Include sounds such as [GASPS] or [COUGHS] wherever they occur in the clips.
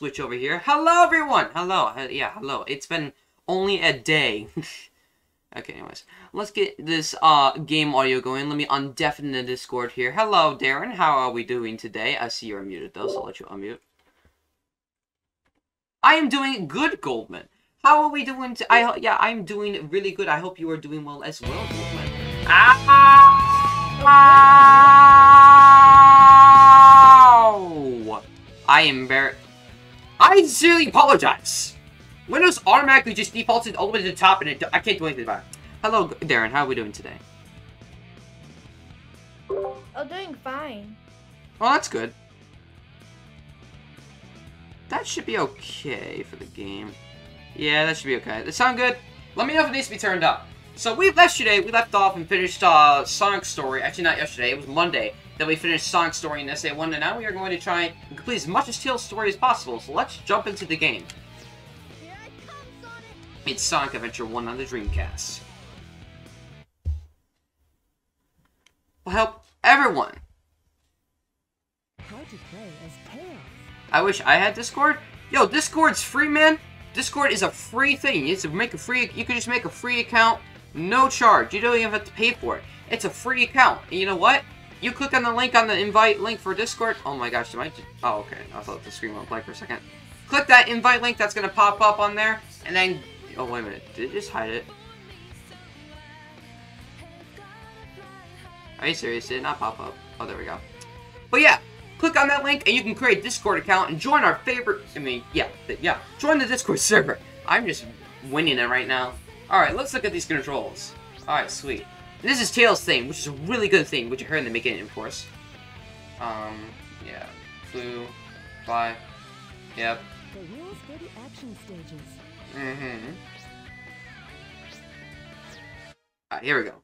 switch over here. Hello, everyone! Hello. Yeah, hello. It's been only a day. [LAUGHS] okay, anyways. Let's get this uh game audio going. Let me undeafen the Discord here. Hello, Darren. How are we doing today? I see you're muted, though, so I'll let you unmute. I am doing good, Goldman. How are we doing? I Yeah, I'm doing really good. I hope you are doing well as well, Goldman. Ow! I am very... I sincerely apologize. Windows automatically just defaults it all the way to the top, and it, I can't do anything about it. Hello, Darren. How are we doing today? Oh, doing fine. Well, that's good. That should be okay for the game. Yeah, that should be okay. That sound good? Let me know if it needs to be turned up. So we yesterday, we left off and finished uh, Sonic Story. Actually, not yesterday. It was Monday that we finished Sonic Story in SA1, and now we are going to try and complete as much of Tails' story as possible. So let's jump into the game. Come, Sonic. It's Sonic Adventure 1 on the Dreamcast. Will help everyone. How to play as Tails. I wish I had Discord. Yo, Discord's free, man. Discord is a free thing. You can make a free. You can just make a free account, no charge. You don't even have to pay for it. It's a free account. And you know what? You click on the link on the invite link for Discord. Oh my gosh, am I? Just, oh, okay. I thought the screen went blank for a second. Click that invite link that's gonna pop up on there, and then. Oh wait a minute. Did it just hide it? Are you serious? Did it not pop up? Oh, there we go. But yeah, click on that link and you can create a Discord account and join our favorite. I mean, yeah, yeah, join the Discord [LAUGHS] server. I'm just winning it right now. All right, let's look at these controls. All right, sweet. And this is Tails' thing, which is a really good thing, which you heard in the beginning, of course. Um, yeah, flew, fly, yep. The rules for the action stages. Mm-hmm. Alright, here we go.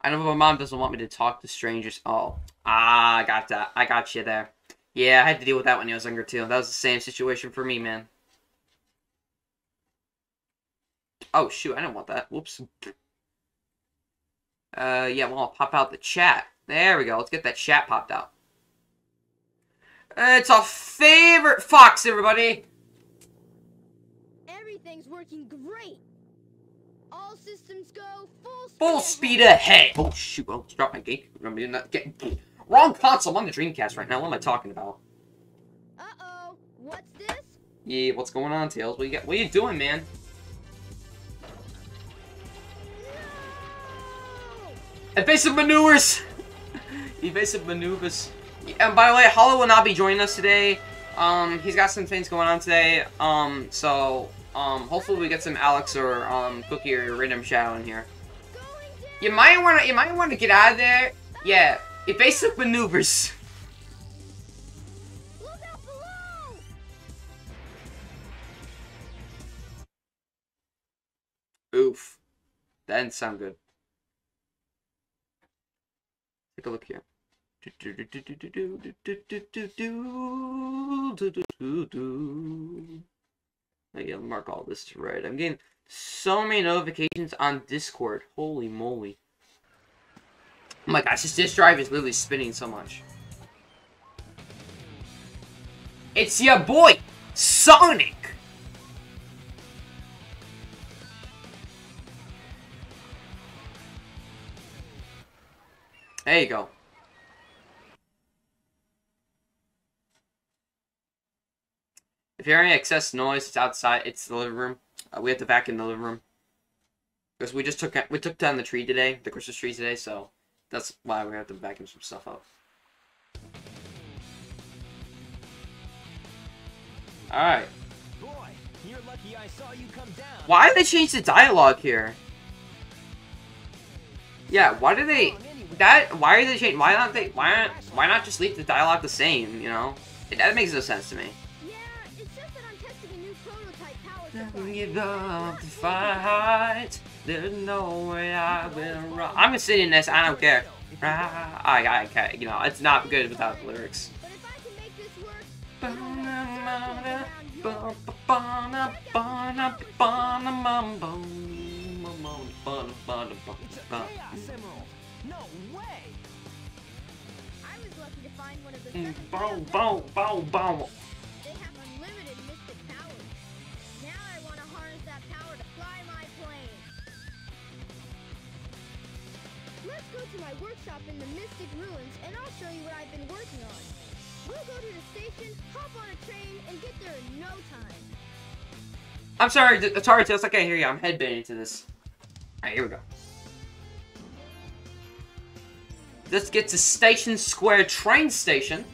I know my mom doesn't want me to talk to strangers. Oh. Ah, I got that. I got you there. Yeah, I had to deal with that when I was younger, too. That was the same situation for me, man. Oh, shoot. I didn't want that. Whoops. Uh, yeah, well, I'll pop out the chat. There we go. Let's get that chat popped out. It's a favorite fox, everybody. Everything's working great. All systems go full speed. Full speed ahead. Oh shoot! Well, drop my gate. I'm not getting wrong console. I'm on the Dreamcast right now. What am I talking about? Uh oh. What's this? Yeah, what's going on, Tails? What you got? What are you doing, man? Evasive maneuvers. Evasive maneuvers. And by the way, Hollow will not be joining us today. Um, he's got some things going on today. Um, so um, hopefully we get some Alex or um Cookie or Random Shadow in here. You might want to. You might want to get out of there. Yeah, evasive maneuvers. Look out below. Oof. That didn't sound good. Take a look here. I gotta mark all this to right. I'm getting so many notifications on Discord. Holy moly. Oh my gosh, this disk drive is literally spinning so much. It's your boy, Sonic! There you go. If you're hearing excess noise, it's outside. It's the living room. Uh, we have to vacuum the living room because we just took we took down the tree today, the Christmas tree today. So that's why we have to vacuum some stuff up. All right. Boy, you're lucky I saw you come down. Why did they change the dialogue here? Yeah, why did they? Come on, anyway. that why are they changing? Why not they? Why not? Why not just leave the dialogue the same? You know, it, that makes no sense to me. Yeah, it's just that I'm testing a new prototype power give up the fight. There's no way I will run. I'm gonna sing this. I don't care. Ah, I, I can't. You know, it's not good without the lyrics. But if I can make this work, then I'll have a circle around your It's a Chaos Emerald. No way. I was lucky to find one of the Mm, seven Boom, Chaos boom, boom, boom. They have unlimited mystic powers. Now I want to harness that power to fly my plane. Let's go to my workshop in the Mystic Ruins and I'll show you what I've been working on. We'll go to the station, hop on a train, and get there in no time. I'm sorry, D- Atari Tales, I can't hear you. I'm headbanging to this. Alright, here we go. Let's get to Station Square train station.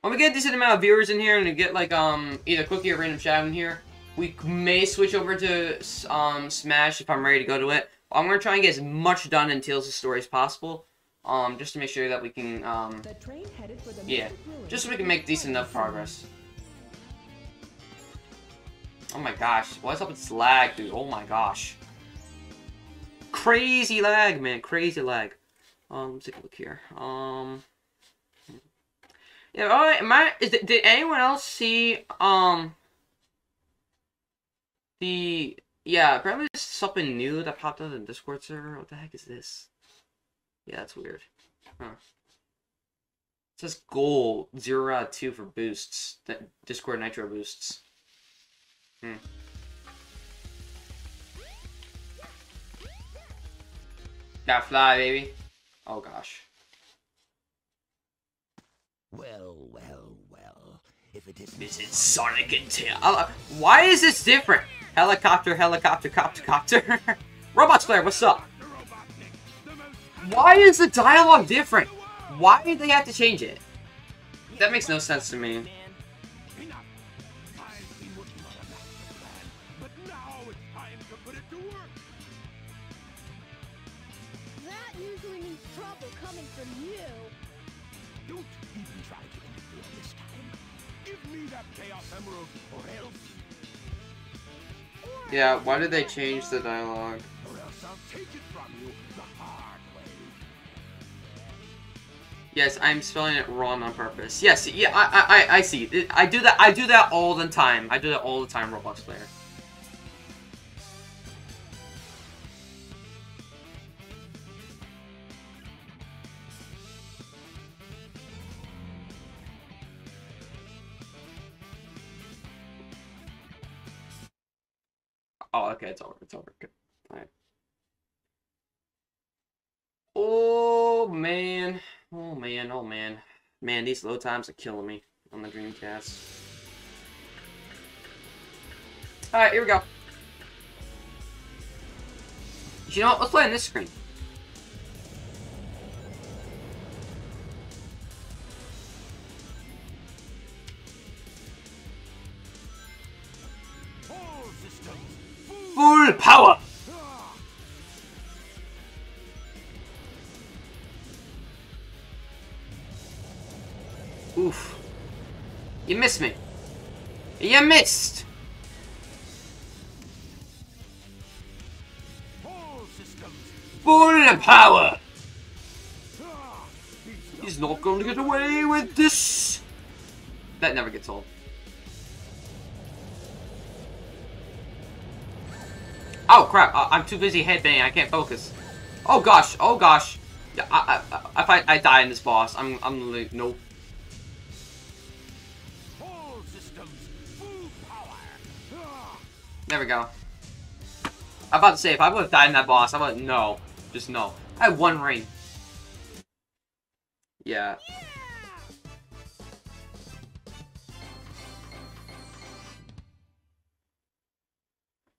When we get a decent amount of viewers in here and we get like um either Cookie or Random Shadow in here, we may switch over to um Smash if I'm ready to go to it. I'm gonna try and get as much done in Tales of Story as possible, um just to make sure that we can um The train headed for the yeah, just so we can make decent enough progress. Oh my gosh, what's up with this lag, dude? Oh my gosh. Crazy lag, man, crazy lag. Um, let's take a look here. Um, yeah, oh, am I, is did anyone else see, um, the, yeah, apparently something new that popped up in the Discord server. What the heck is this? Yeah, that's weird. Huh. It says goal zero out of two for boosts. That Discord Nitro boosts. Hmm. Gotta fly, baby. Oh gosh. Well, well, well. If it isn't This is Sonic and Tail. Uh, why is this different? Helicopter, helicopter, copter, copter. [LAUGHS] Robot Slayer, what's up? Why is the dialogue different? Why did they have to change it? That makes no sense to me. Trouble coming from you. Don't even try to interfere this time. Give me that Chaos Emerald, or else, Yeah, why did they change the dialogue? or else I'll take it from you the hard way. Yes, I'm spelling it wrong on purpose. Yes, yeah, I, I, I see. I do that. I do that all the time. I do that all the time, Roblox player. These load times are killing me on the Dreamcast. All right, here we go. You know what? Let's play on this screen. Missed me. You missed. Full power. He's not going to get away with this. That never gets old. Oh crap! I I'm too busy headbanging. I can't focus. Oh gosh! Oh gosh! Yeah, I, I, if I, I die in this boss, I'm I'm like nope. There we go. I'm about to say if I would have died in that boss, I would no, just no. I had one ring. Yeah.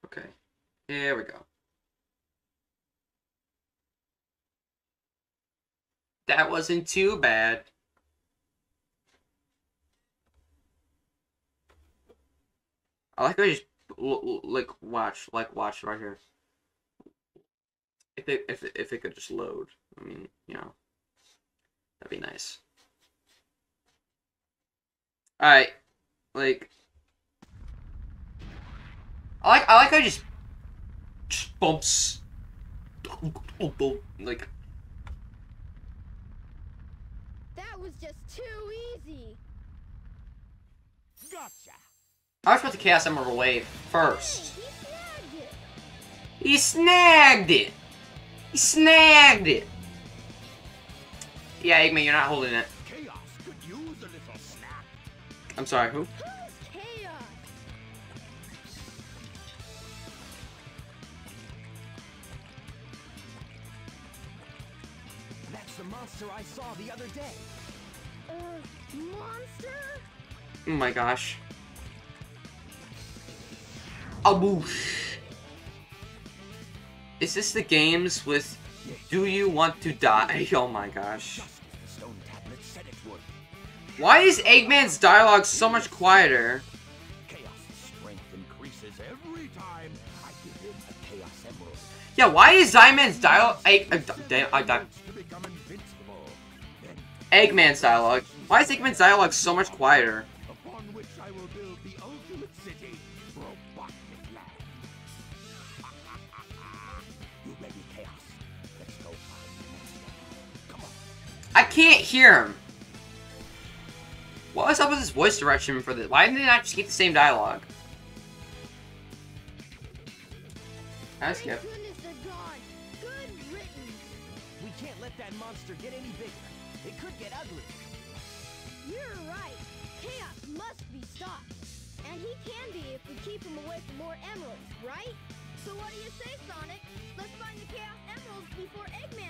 Okay. Here we go. That wasn't too bad. I like how just like watch, like watch right here. If it if it, if it could just load, I mean, you know, that'd be nice. All right, like, I like I like how it just, just bumps, like That was just too easy. Gotcha. I was put the Chaos Emerald away first. He snagged it. He snagged it. He snagged it. Yeah, Eggman, you're not holding it. Chaos could use a little snack. I'm sorry, who? Who's chaos? That's the monster I saw the other day. Uh, monster? Oh my gosh. A boosh. Is this the games with Do you want to die? [LAUGHS] Oh my gosh. Why is Eggman's dialogue so much quieter? Yeah, why is Zyman's dialogue... Uh, Eggman's dialogue. Why is Eggman's dialogue so much quieter? I can't hear him. What was up with his voice direction for this? Why didn't they not just get the same dialogue? That's Thank good. goodness they're gone. Good riddance. We can't let that monster get any bigger. It could get ugly. You're right. Chaos must be stopped. And he can be if we keep him away from more emeralds, right? So what do you say, Sonic? Let's find the Chaos Emeralds before Eggman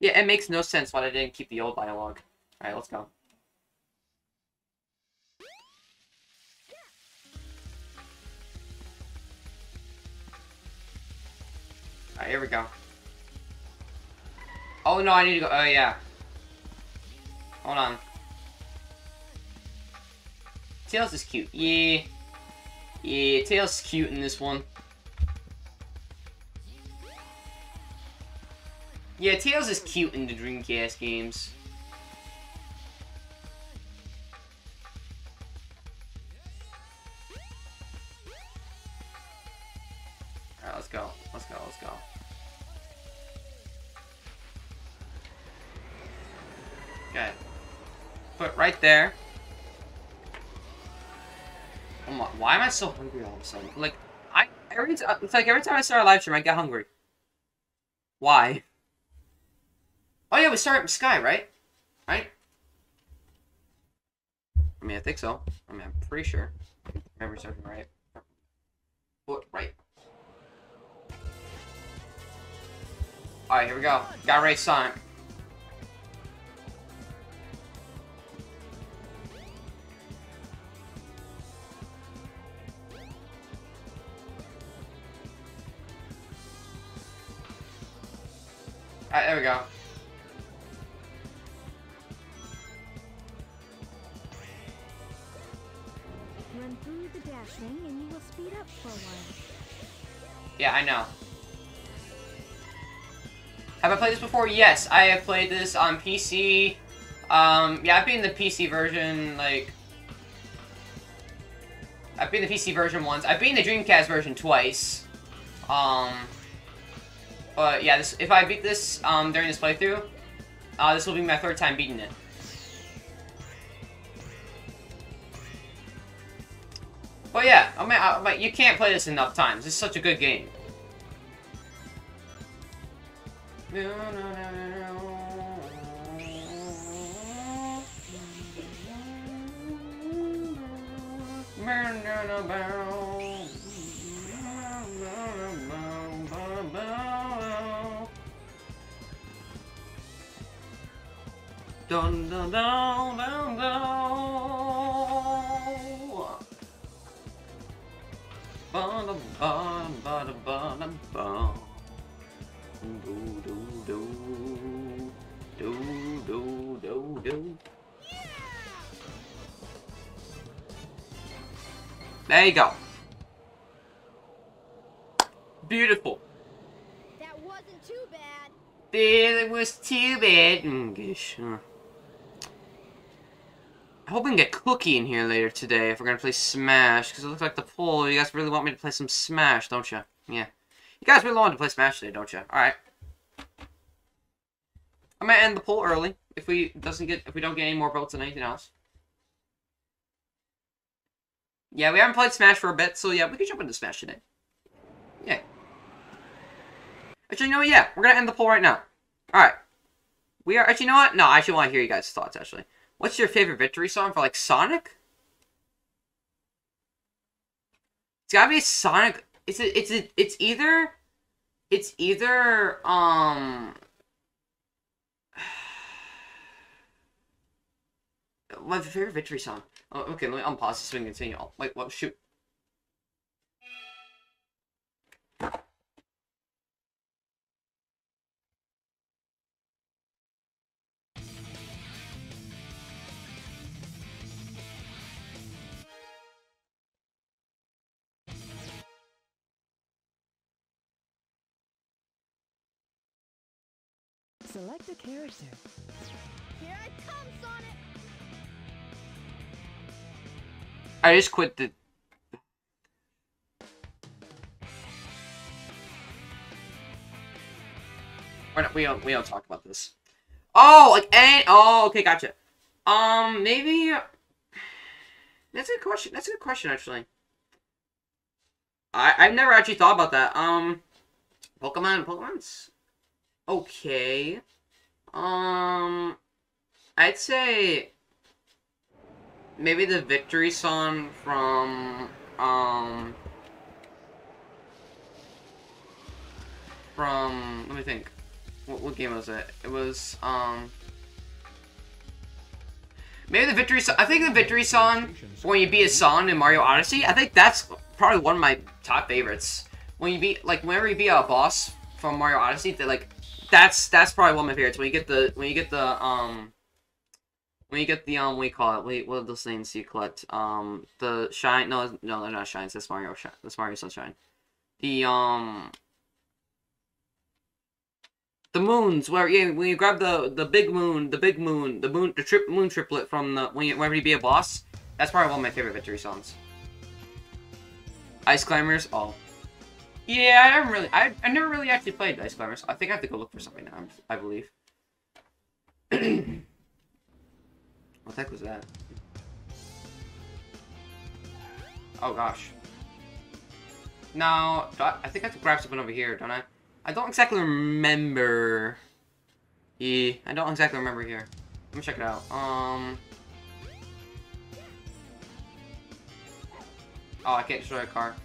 Yeah, it makes no sense why they didn't keep the old dialogue. Alright, let's go. Alright, here we go. Oh no, I need to go. Oh yeah. Hold on. Tails is cute. Yeah. Yeah, Tails is cute in this one. Yeah, Tails is cute in the Dreamcast games. Alright, let's go. Let's go, let's go. Okay. Put right there. Oh why am I so hungry all of a sudden? Like, I every it's like every time I start a live stream, I get hungry. Why? Yeah, we start with Sky, right? Right? I mean, I think so. I mean, I'm pretty sure. Remember something right. What? Right. Alright, here we go. Got race time. Alright, there we go. Through the dash ring and you will speed up for a while. Yeah, I know. Have I played this before? Yes, I have played this on PC. Um, yeah, I've been the PC version, like... I've been the PC version once. I've been the Dreamcast version twice. Um... But yeah, this, if I beat this um, during this playthrough, uh, this will be my third time beating it. But yeah, I mean, I, you can't play this enough times. It's such a good game. Dun dun dun dun dun. Do, do, do. Do, do, do, do. There you go. Beautiful. That wasn't too bad. It was too bad. I hope we can get Cookie in here later today if we're gonna play Smash, because it looks like the poll. You guys really want me to play some Smash, don't you? Yeah. You guys really want to play Smash today, don't you? Alright. I'm gonna end the poll early if we doesn't get if we don't get any more votes than anything else. Yeah, we haven't played Smash for a bit, so yeah, we can jump into Smash today. Yeah. Actually, you know what? Yeah, we're gonna end the poll right now. Alright. We are actually you know what? No, I actually want to hear you guys' thoughts actually. What's your favorite victory song for like Sonic? It's gotta be Sonic. It's a, it's a, it's either it's either um What's [SIGHS] my favorite victory song. Oh, okay, let me unpause this and continue. Oh, wait, what? Shoot. Character. Here I come, Sonic. I just quit the. We're not, we don't we don't talk about this. Oh, like any. Oh, okay, gotcha. Um, maybe. That's a good question. That's a good question, actually. I I've never actually thought about that. Um, Pokemon. Pokemon's okay. Um, I'd say maybe the victory song from um from let me think. What, what game was it? It was um maybe the victory song i think the victory song when you beat a song in mario odyssey i think that's probably one of my top favorites. When you beat like whenever you beat a boss from mario odyssey that like that's that's probably one of my favorites when you get the when you get the um when you get the um, you call it? Wait, what are those things you collect? Um, the shine. No, no, they're not shines. That's Mario. Shine. That's Mario Sunshine. The um, the moons. Where yeah, when you grab the the big moon, the big moon, the moon, the trip moon triplet from the when you whenever you be a boss. That's probably one of my favorite victory songs. Ice climbers. Oh. Yeah, I haven't really. I I never really actually played Ice climbers. I think I have to go look for something now. I believe. [CLEARS THROAT] What the heck was that? Oh gosh. No, I, I think I have to grab something over here, don't I? I don't exactly remember. Yeah, I don't exactly remember here. Let me check it out. Um. Oh, I can't destroy a car.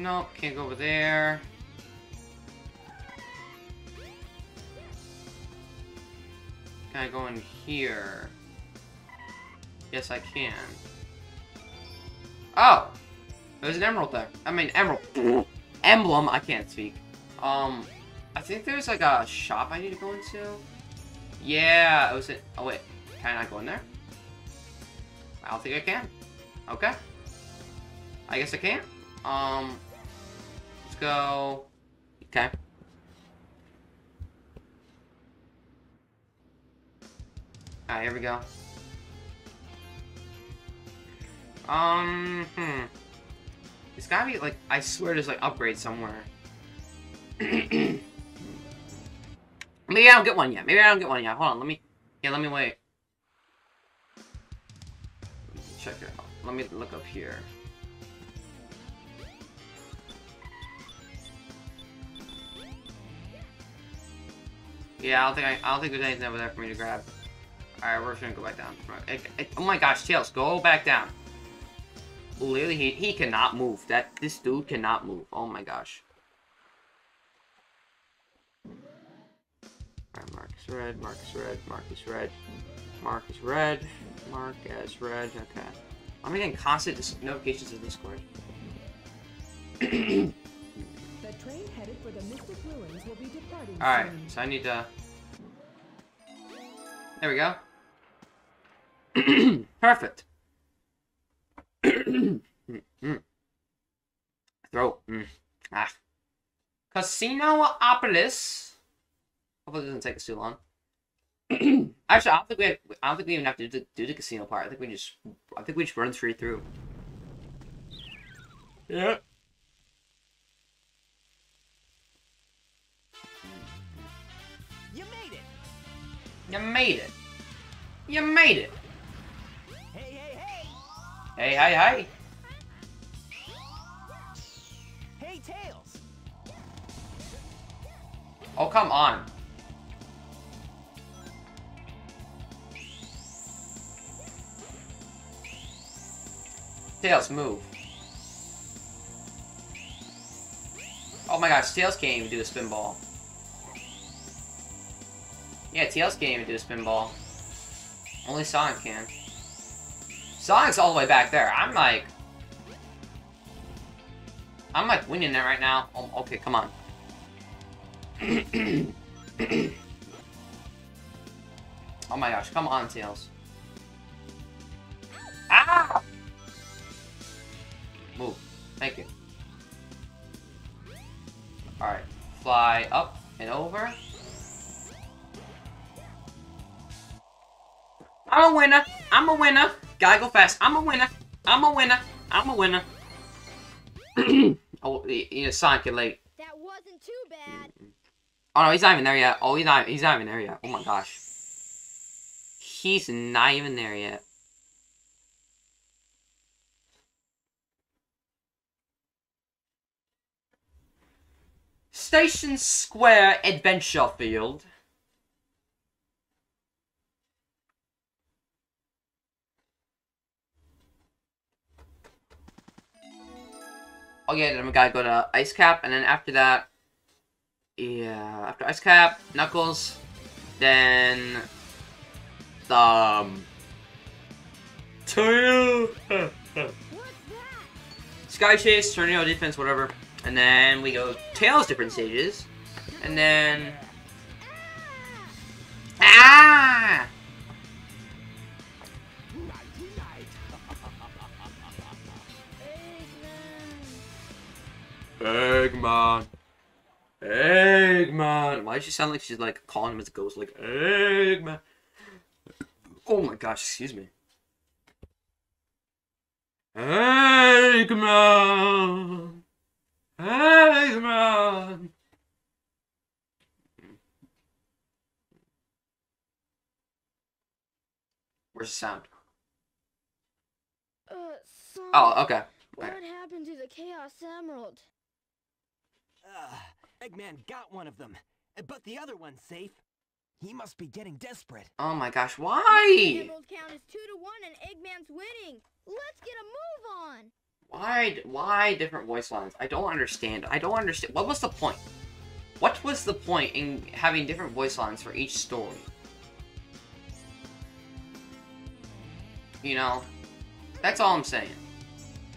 No, can't go over there. Can I go in here? Yes, I can. Oh! There's an emerald there. I mean, emerald. Emblem, I can't speak. Um, I think there's like a shop I need to go into. Yeah, it was it. Oh, wait. Can I go in there? I don't think I can. Okay. I guess I can. Um, go. Okay. Alright, here we go. Um, hmm. It's gotta be, like, I swear there's, like, upgrades somewhere. [CLEARS THROAT] Maybe I don't get one yet. Maybe I don't get one yet. Hold on, let me... Yeah, let me wait. Check it out. Let me look up here. Yeah, I don't think I, I don't think there's anything over there for me to grab. Alright, we're just gonna go back down. Oh my gosh, Tails, go back down. Literally, he, he cannot move. That This dude cannot move. Oh my gosh. Alright, Marcus Red, Marcus Red, Marcus Red, Marcus Red, Marcus Red, okay. I'm getting constant notifications in Discord. [CLEARS THROAT] Alright, soon. so I need to... There we go. [CLEARS THROAT] Perfect. mm. [CLEARS THROAT] Throat. Mm. Ah. Casinopolis. Hopefully it doesn't take us too long. [CLEARS THROAT] Actually, I don't think we have, I don't think we even have to do the, do the casino part. I think we just I think we just run straight through. Yeah. You made it. You made it. Hey, hey, hey! Hey, hey, hey. Hey, Tails! Oh, come on. Tails, move. Oh my gosh, Tails can't even do a spin ball. Yeah, Tails can't even do a spin ball. Only Sonic can. Sonic's all the way back there. I'm like... I'm like winning it right now. Oh, okay, come on. [COUGHS] oh my gosh, come on, Tails. Ah! Move. Thank you. Alright. Fly up and over. I'm a winner. I'm a winner. Gotta go fast. I'm a winner. I'm a winner. I'm a winner. [CLEARS THROAT] oh, you know, Sonic, you're late. That wasn't too bad. Oh no, he's not even there yet. Oh, he's not. He's not even there yet. Oh my gosh. He's not even there yet. Station Square Adventure Field. Yeah, then we gotta go to Ice Cap, and then after that, yeah, after Ice Cap, Knuckles, then the um, that? [LAUGHS] Sky Chase, Tornado Defense, whatever, and then we go Tails different stages, and then ah, Eggman. Eggman. Why does she sound like she's like calling him as a ghost, like Eggman? Oh my gosh, excuse me. Eggman! Eggman! Where's the sound? Uh, Oh, okay. what happened to the Chaos Emerald? Uh, Eggman got one of them, but the other one's safe. He must be getting desperate. Oh my gosh, The why? Emerald count is two to one and Eggman's winning. Let's get a move on. Why, why different voice lines? I don't understand. I don't understand. What was the point? What was the point in having different voice lines for each story? You know? That's all I'm saying.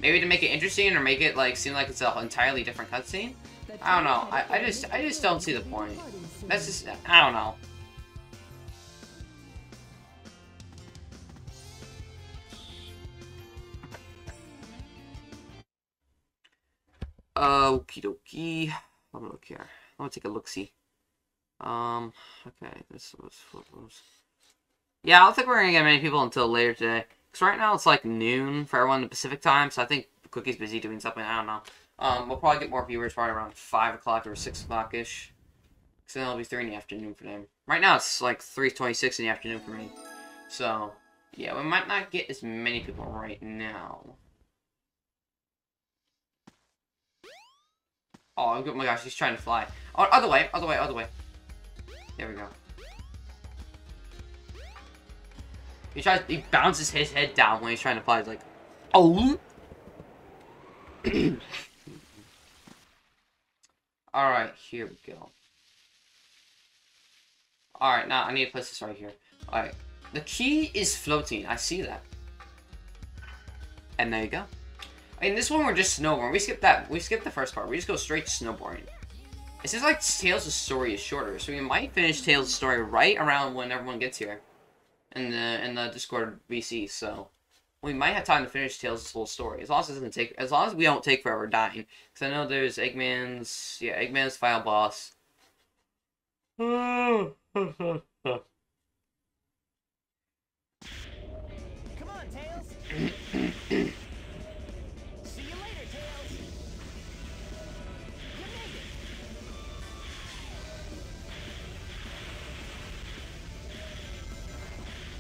Maybe to make it interesting or make it like seem like it's an entirely different cutscene? I don't know. I, I just I just don't see the point. That's just I don't know. Okie dokie. Let me look here. Let me take a look see. Um, okay, this was was. Yeah, I don't think we're gonna get many people until later today. Cause right now it's like noon for everyone in the Pacific time, so I think Cookie's busy doing something. I don't know. Um, we'll probably get more viewers probably around five o'clock or six o'clock ish. So then it'll be three in the afternoon for them. Right now it's like three twenty-six in the afternoon for me. So yeah, we might not get as many people right now. Oh, oh my gosh, he's trying to fly. Oh, other way, other way, other way. There we go. He tries, he bounces his head down when he's trying to fly. He's like, oh. Alright, here we go. Alright, now I need to place this right here. Alright. The key is floating. I see that. And there you go. In this one, we're just snowboarding. We skip that. We skip the first part. We just go straight to snowboarding. It seems like Tails' story is shorter, so we might finish Tails' story right around when everyone gets here. In the in the Discord VC, so we might have time to finish Tails' whole story. As long as it doesn't take, as long as we don't take forever dying. Because I know there's Eggman's, yeah, Eggman's final boss. [COUGHS] Come on, Tails. See you later, Tails. You made it.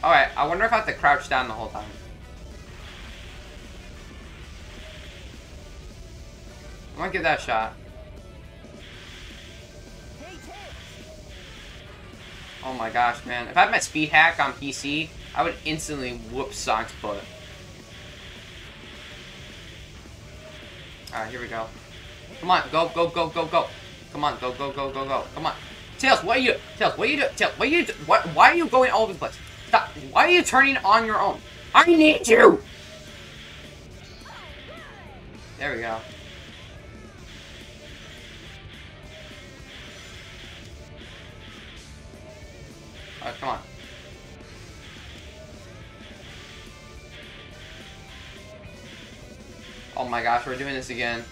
Alright, I wonder if I have to crouch down the whole time. I'm gonna give that a shot. Oh my gosh, man. If I had my speed hack on PC, I would instantly whoop Sonic's butt. Alright, here we go. Come on, go, go, go, go, go. Come on, go, go, go, go, go. Come on. Tails, what are you Tails, what are you doing? Tails, what are you what why are you going all over the place? Stop. Why are you turning on your own? I need you! There we go. Alright, come on. Oh my gosh, we're doing this again.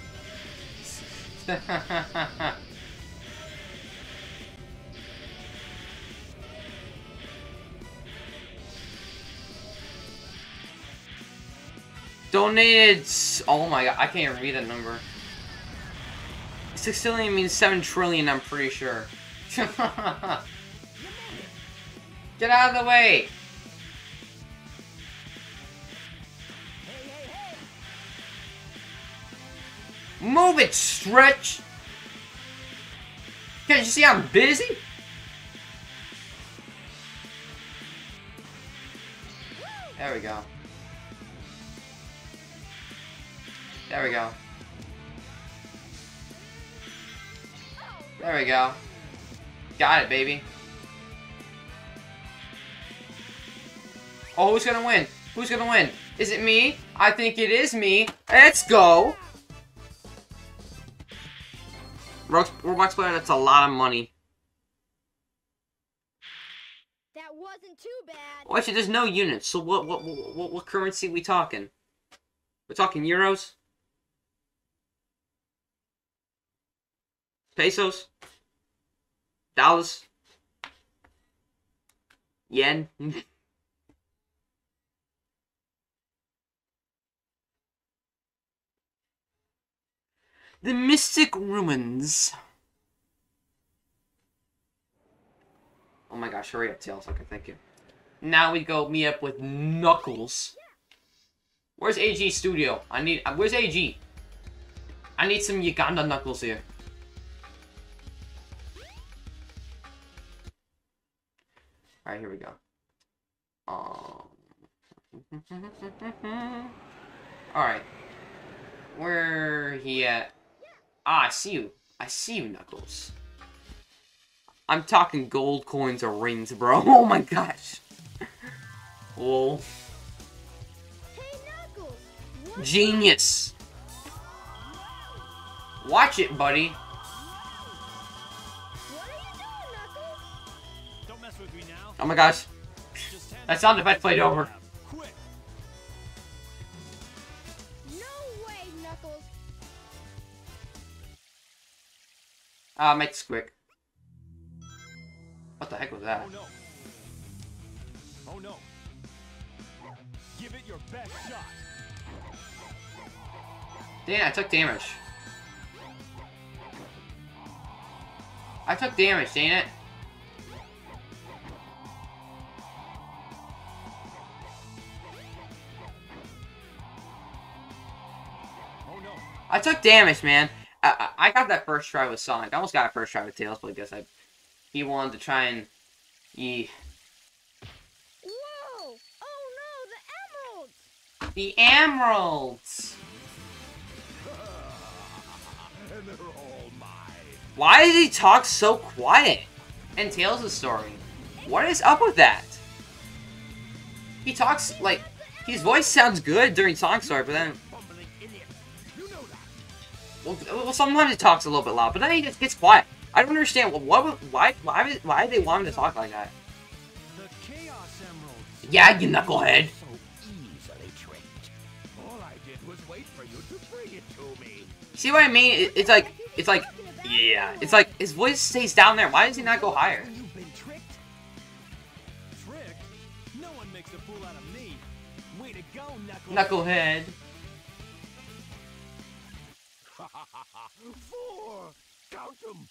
[LAUGHS] Donated. Oh my god, I can't even read that number. Sixtillion means seven trillion. I'm pretty sure. [LAUGHS] Get out of the way. Move it, stretch. Can't you see I'm busy? There we go. There we go. There we go. Got it, baby. Oh, who's gonna win? Who's gonna win? Is it me? I think it is me. Let's go. Roblox, player, that's a lot of money. That wasn't too bad. Well, actually, there's no units. So what what what, what, what currency we talking? We're talking euros, pesos, dollars, yen. [LAUGHS] the Mystic Ruins. Oh my gosh, hurry up, Tails. Okay, thank you. Now we go meet up with Knuckles. Where's AG Studio? I need. uh, Where's AG? I need some Uganda Knuckles here. Alright, here we go. Um. [LAUGHS] Alright. Where he at? Ah, I see you. I see you, Knuckles. I'm talking gold coins or rings, bro. [LAUGHS] Oh my gosh. Whoa. Hey, Genius. Watch it, buddy. What are you doing, Knuckles? Don't mess with me now. Oh my gosh. Just hand That sound effect played over. Ah, make this quick. What the heck was that? Oh no. Oh no. Give it your best shot. Dang, I took damage. I took damage, dang it. Oh no. I took damage, man. I, I I got that first try with Sonic. I almost got a first try with Tails, but I guess I he wanted to try and he Whoa! Oh no, the emeralds! the emeralds. and they're all mine. Why does he talk so quiet And Tails' story? What is up with that? He talks like his voice sounds good during Sonic's story, but then well, well, sometimes he talks a little bit loud, but then he just gets quiet. I don't understand what, what why why why they want him to talk like that? The Chaos Emeralds. Yeah, you knucklehead. So easily tricked. was wait for you to bring it to me. See what I mean? It- it's like, it's like, yeah. It's like his voice stays down there. Why does he not go higher? Tricked. No one makes a fool out of me. Way to go, Knuckle. Knucklehead. Count them!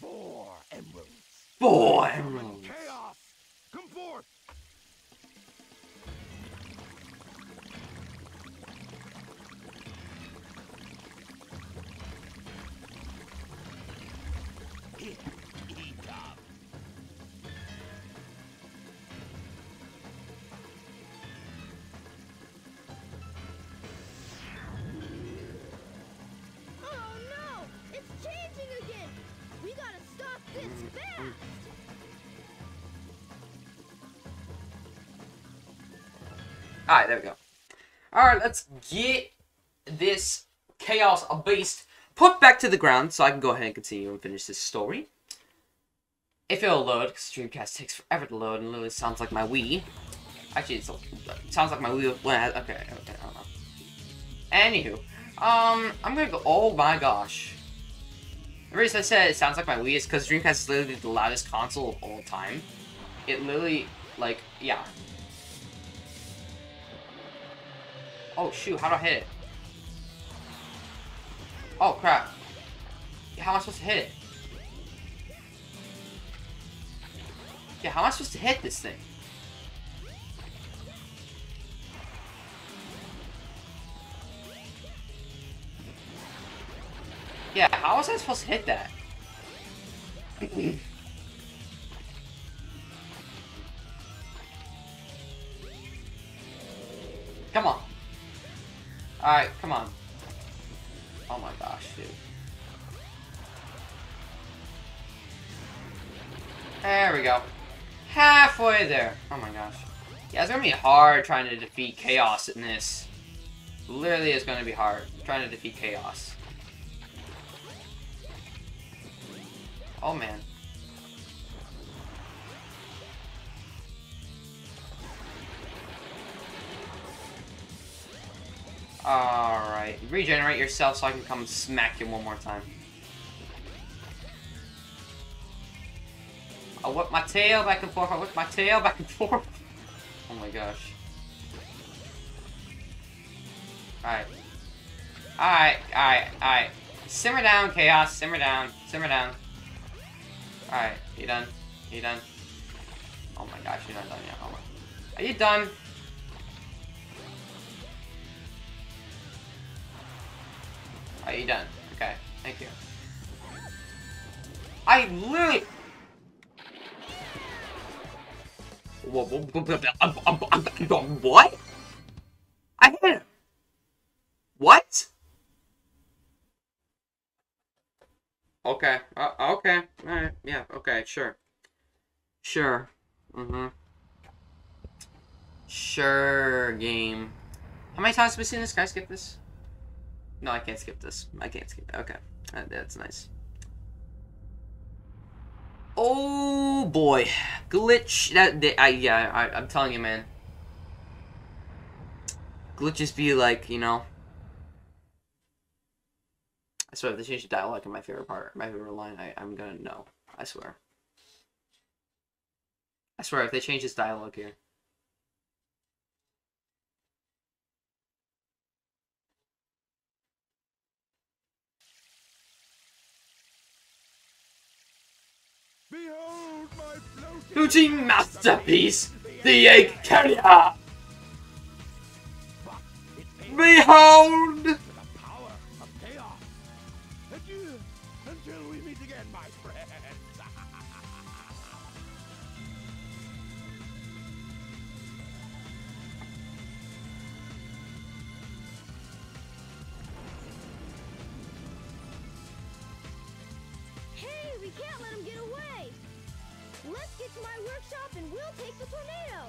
Four emeralds. Four emeralds. Chaos! Come forth! Alright, there we go. Alright, let's get this Chaos Beast put back to the ground so I can go ahead and continue and finish this story. If it'll load, because Dreamcast takes forever to load and literally sounds like my Wii. Actually, it sounds like my Wii had, okay, okay, I don't know. Anywho, um, I'm gonna go, oh my gosh. The reason I said it sounds like my Wii is because Dreamcast is literally the loudest console of all time. It literally, like, yeah, Oh shoot, how do I hit it? Oh crap. How am I supposed to hit it? Yeah, how am I supposed to hit this thing? Yeah, how was I supposed to hit that? [CLEARS THROAT] Come on. Alright, come on. Oh my gosh, dude. There we go. Halfway there. Oh my gosh. Yeah, it's gonna be hard trying to defeat Chaos in this. Literally, it's gonna be hard trying to defeat Chaos. Oh man. Alright. Regenerate yourself so I can come smack you one more time. I'll whip my tail back and forth. I'll whip my tail back and [LAUGHS] forth. Oh my gosh. Alright. Alright, alright, alright. Simmer down, Chaos. Simmer down. Simmer down. Alright, you done? You done? Oh my gosh, you're not done yet. Oh my. Are you done? Are you done? Okay, thank you. I literally. What? I hit him. What? Okay. Uh, okay. Alright. Yeah. Okay. Sure. Sure. Mm-hmm. Sure, game. How many times have we seen this? I skip this? No, I can't skip this. I can't skip it. Okay. Uh, that's nice. Oh boy, glitch. That, that I yeah. I, I'm telling you, man. Glitches be like you know. I swear, if they change the dialogue in my favorite part, my favorite line, I I'm gonna know. I swear. I swear, if they change this dialogue here. Behold my floating Floating masterpiece, the egg carrier. But it pays Behold. The tornado!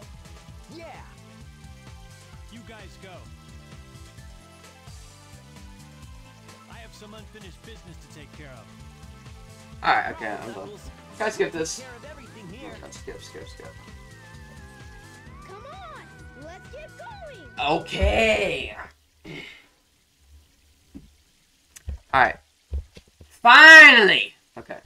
Yeah. You guys go. I have some unfinished business to take care of. Alright, okay, I'm done. Can I skip this? Care of everything here. Skip, skip, skip. Come on! Let's get going! Okay. Alright. Finally! Okay.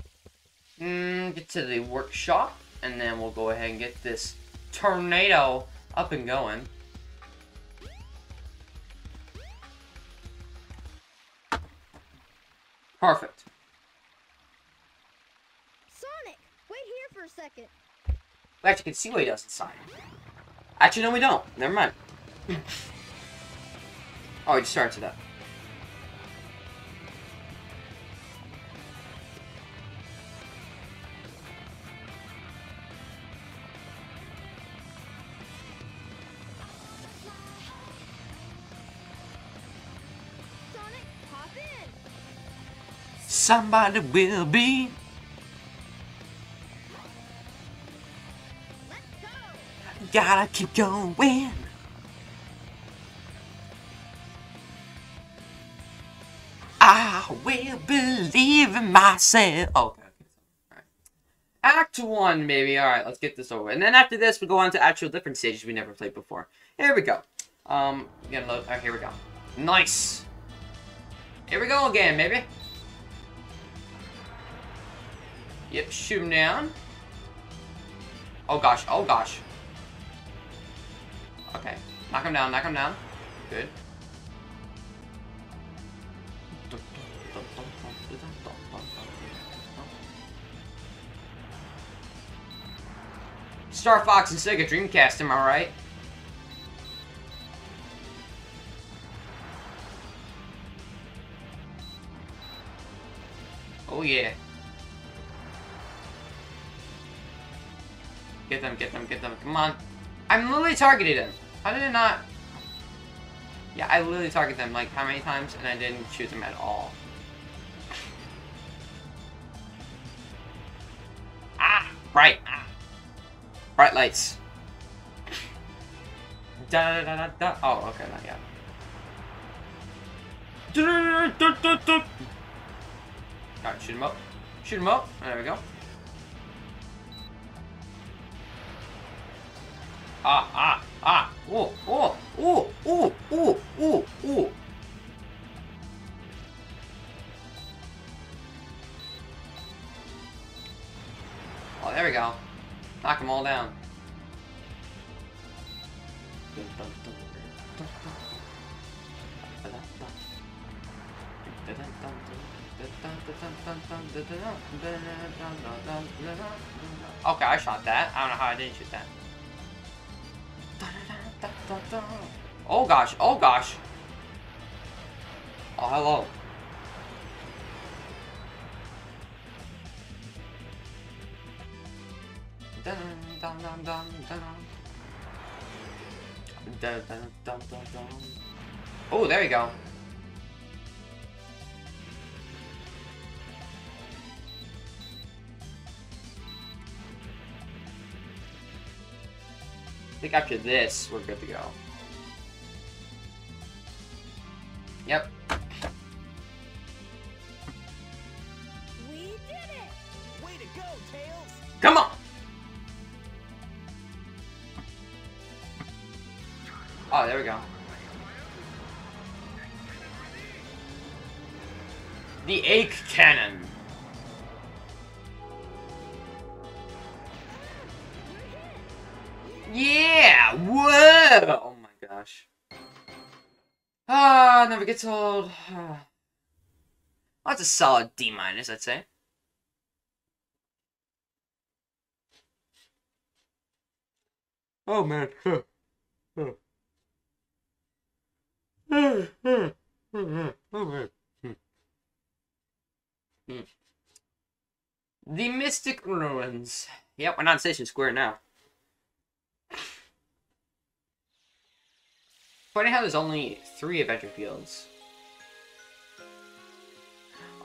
Mm, get to the workshop, and then we'll go ahead and get this tornado up and going. Perfect. Sonic, wait here for a second. We actually can see what he does inside. Actually, no, we don't. Never mind. [LAUGHS] oh, he just started it up. Somebody will be. Gotta keep going. I will believe in myself. Oh, okay. Act one, maybe. Alright, let's get this over. And then after this, we go on to actual different stages we never played before. Here we go. Um, gonna load. Oh, here we go. Nice. Here we go again, baby. Yep, shoot him down. Oh gosh, oh gosh. Okay. Knock him down, knock him down. Good. Star Fox and Sega Dreamcast, am I right? Oh yeah. Get them, get them, get them. Come on. I'm literally targeted them. How did it not? Yeah, I literally targeted them like how many times and I didn't shoot them at all. Ah! Bright! Ah. Bright lights. Da da da da da. Oh, okay, not yet. Alright, shoot him up. Shoot him up. There we go. Ah, ah, ah. Oh, oh, oh, oh, oh, oh, oh. Oh, there we go. Knock them all down. Okay, I shot that. I don't know how I didn't shoot that. Oh gosh, oh gosh. Oh, hello. Oh, there we go. Think after this, we're good to go. Yep. We did it. Way to go, Tails! Come on! Oh, there we go. The Ache Cannon. Gets. Ah. That's a solid D minus, I'd say. Oh man. [LAUGHS] The Mystic Ruins. Yep, we're not in Station Square now. Funny how there's only three adventure fields.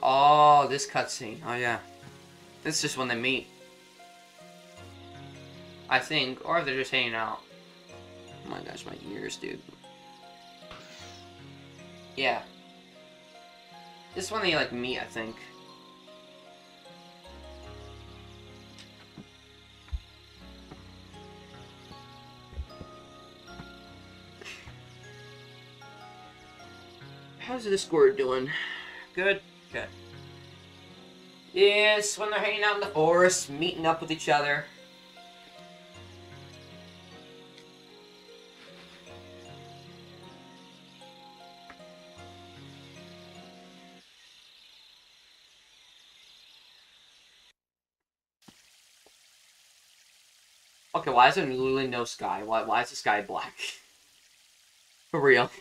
Oh, this cutscene. Oh yeah. This is just when they meet. I think, or if they're just hanging out. Oh my gosh, my ears, dude. Yeah. This is when they like meet, I think. How's the Discord doing? Good. Okay. Yes, when they're hanging out in the forest, meeting up with each other. Okay, why is there literally no sky? Why, why is the sky black? [LAUGHS] For real.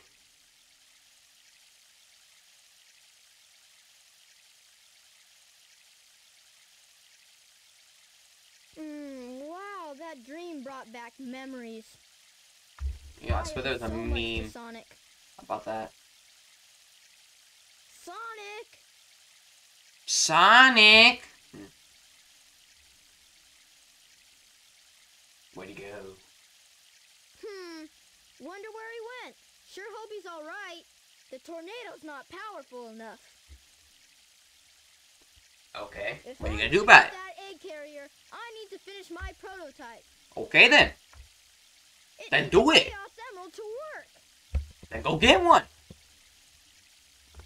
Mm, wow, that dream brought back memories. Yeah, I swear there was a so meme Sonic. about that. Sonic! Sonic! Where'd he go? Hmm. Wonder where he went. Sure hope he's alright. The tornado's not powerful enough. Okay, If what are you gonna do about it? that egg carrier, I need to finish my prototype. Okay then, It Then do it. Emerald to work. then go get one.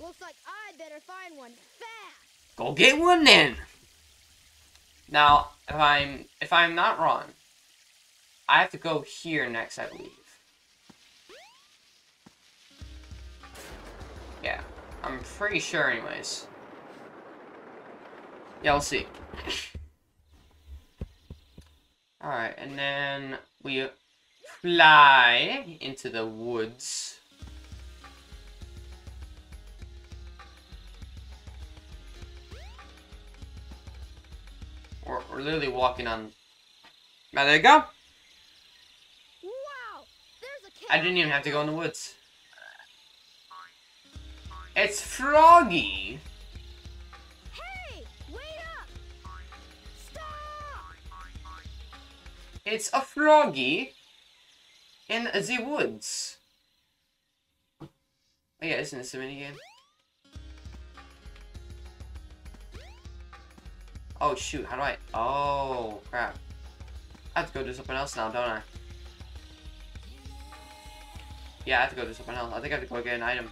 Looks like I better find one fast. Go get one then. Now, if I'm if I'm not wrong, I have to go here next, I believe. Yeah, I'm pretty sure, anyways. Yeah, we'll see. Alright, and then we fly into the woods. We're, we're literally walking on... Now, there you go. Wow! There's a I didn't even have to go in the woods. It's Froggy. It's a Froggy in the woods. Oh yeah, isn't this a minigame? Oh shoot, how do I... Oh, crap. I have to go do something else now, don't I? Yeah, I have to go do something else. I think I have to go get an item.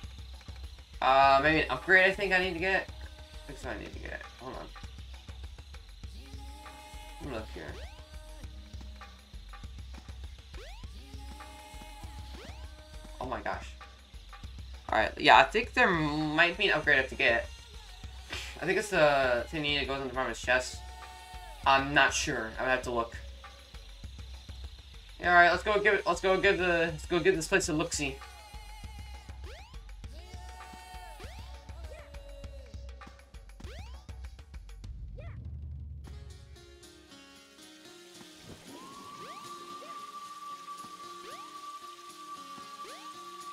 Uh, maybe an upgrade I think I need to get? I think so I need to get. Hold on. Look here. Oh my gosh. Alright, yeah, I think there might be an upgrade I have to get. I think it's the thing that goes on the his chest. I'm not sure. I would have to look. Yeah, alright, let's go give it let's go give the let's go give this place a look see.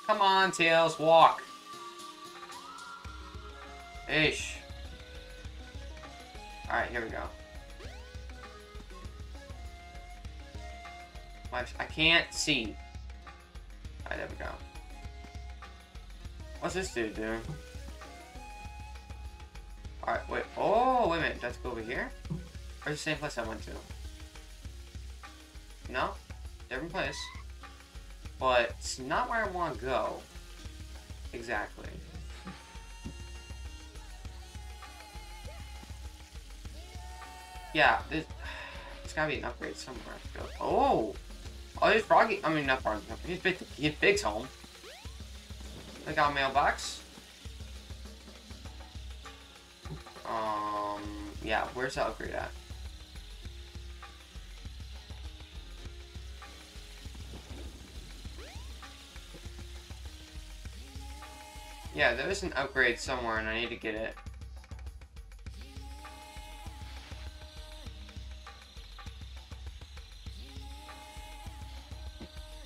Come on, Tails, walk. Ish. Alright, here we go. I can't see. Alright, there we go. What's this dude doing? Alright, wait. Oh, wait a minute. Let's go over here? Or the same place I went to? No? Different place. But it's not where I want to go. Exactly. Yeah, there's, there's [SIGHS] gotta be an upgrade somewhere. I. Oh! Oh, there's Froggy. I mean, not Froggy. He's big. He's Big's home. They got a mailbox. Um, yeah, where's the upgrade at? Yeah, there is an upgrade somewhere and I need to get it.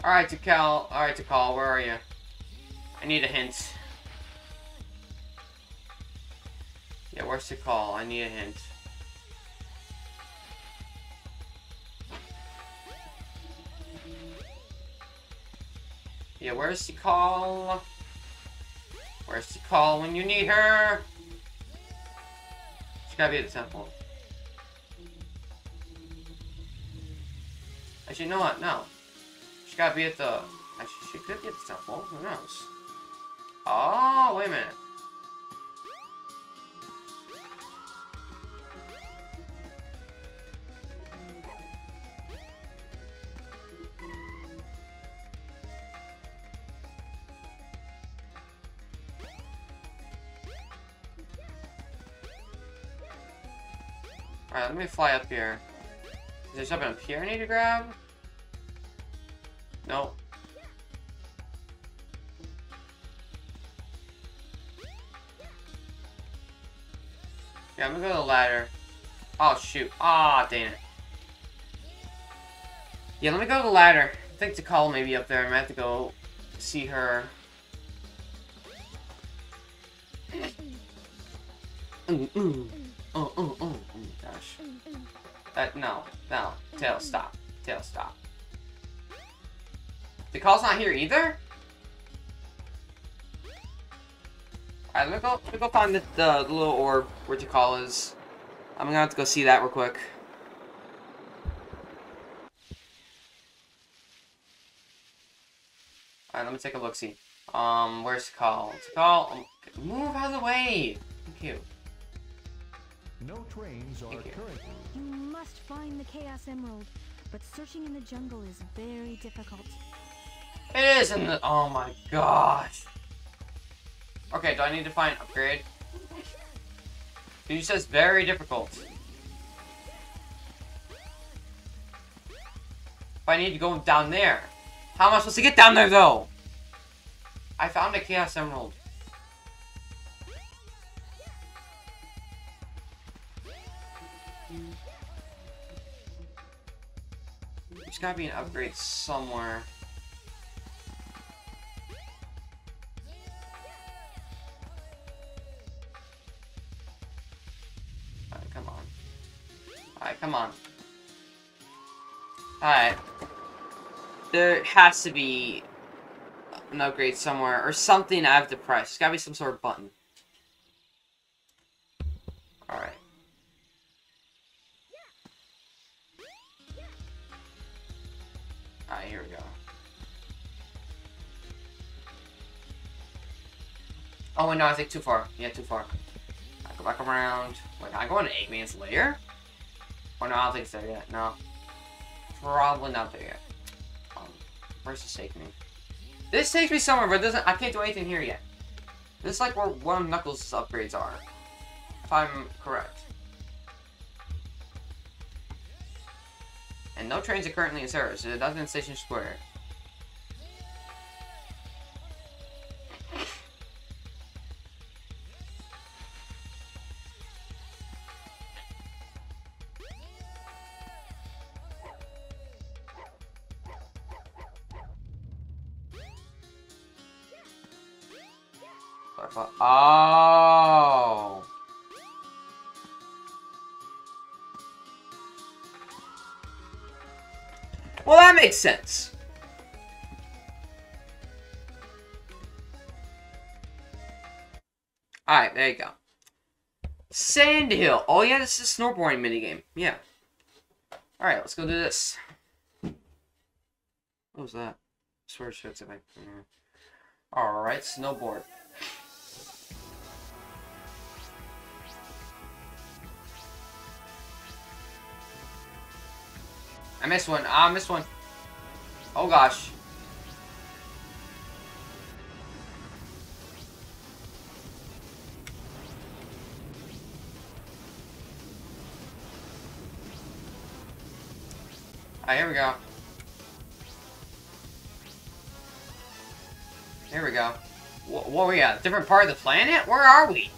Alright, Tikal. Alright, Tikal, where are you? I need a hint. Yeah, where's Tikal? I need a hint. Yeah, where's Tikal? Where's Tikal when you need her? She's gotta be at the temple. Actually, you know what? No. She gotta be at the... Actually, she could be at the temple. Who knows? Oh, wait a minute. Me fly up here. Is there something up here I need to grab? No. Yeah, I'm gonna go to the ladder. Oh, shoot. Ah, dang it. Yeah, let me go to the ladder. I think Takala may be up there. I might have to go see her. [CLEARS THROAT] Mm, mm. Uh, no, no. Tail, stop. Tail, stop. Tikal's not here either? Alright, let me go, let me go find the, the, the little orb where Tikal is. I'm gonna have to go see that real quick. Alright, let me take a look see. Um, where's Tikal? The call? move out of the way! Thank you. No trains are currently. Must find the Chaos Emerald, but searching in the jungle is very difficult. It is in the. Oh my gosh. Okay, do I need to find upgrade? He says very difficult. If I need to go down there. How am I supposed to get down there though? I found a Chaos Emerald. There's gotta be an upgrade somewhere. Alright, come on. Alright, come on. Alright. There has to be an upgrade somewhere, or something I have to press. There's gotta be some sort of button. Oh, wait, no, I think too far. Yeah, too far. I go back around. Wait, I go into Eggman's lair? Oh, no, I don't think it's there yet. No. Probably not there yet. Um, where's this take me? This takes me somewhere, but doesn't. I can't do anything here yet. This is like where one of Knuckles' upgrades are. If I'm correct. And no trains are currently in service. It doesn't Station Square. Makes sense. Alright, there you go. Sand Hill. Oh, yeah, this is a snowboarding minigame. Yeah. Alright, let's go do this. What was that? Sword shirts if I. Alright, snowboard. I missed one. Ah, I missed one. Oh gosh. Alright, here we go. Here we go. Wh what are we at? Different part of the planet? Where are we?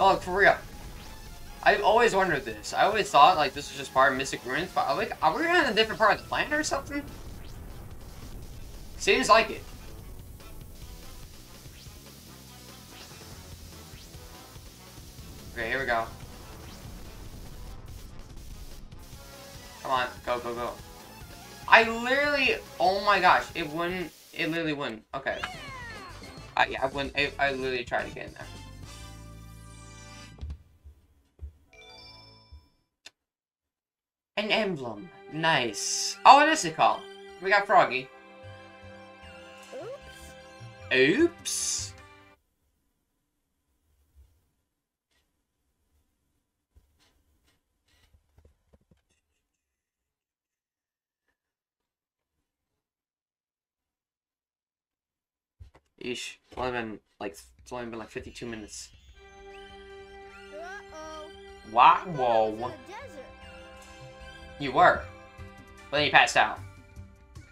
Oh, for real. I've always wondered this. I always thought like this was just part of Mystic Ruins, but like, are we on a different part of the planet or something? Seems like it. Okay, here we go. Come on, go, go, go. I literally, oh my gosh, it wouldn't, it literally wouldn't. Okay. Uh, yeah, I wouldn't, I, I literally tried to get in there. An emblem. Nice. Oh, what is it called? We got Froggy. Oops. Oops. Eesh. It's only been like it's only been like 52 minutes. Uh-oh. Wow. I thought I was in Whoa. You were. But then you passed out.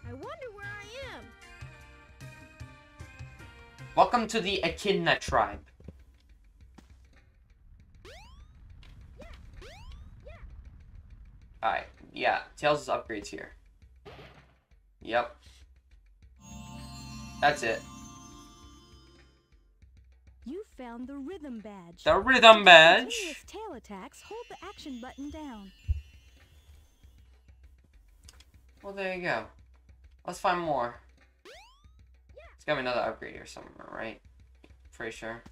I wonder where I am. Welcome to the Echidna tribe. Alright, yeah, Tails' upgrades here. Yep. That's it. You found the rhythm badge. The rhythm badge. Tail attacks, hold the action button down. Well, there you go. Let's find more. It's got another upgrade here somewhere, right? Pretty sure.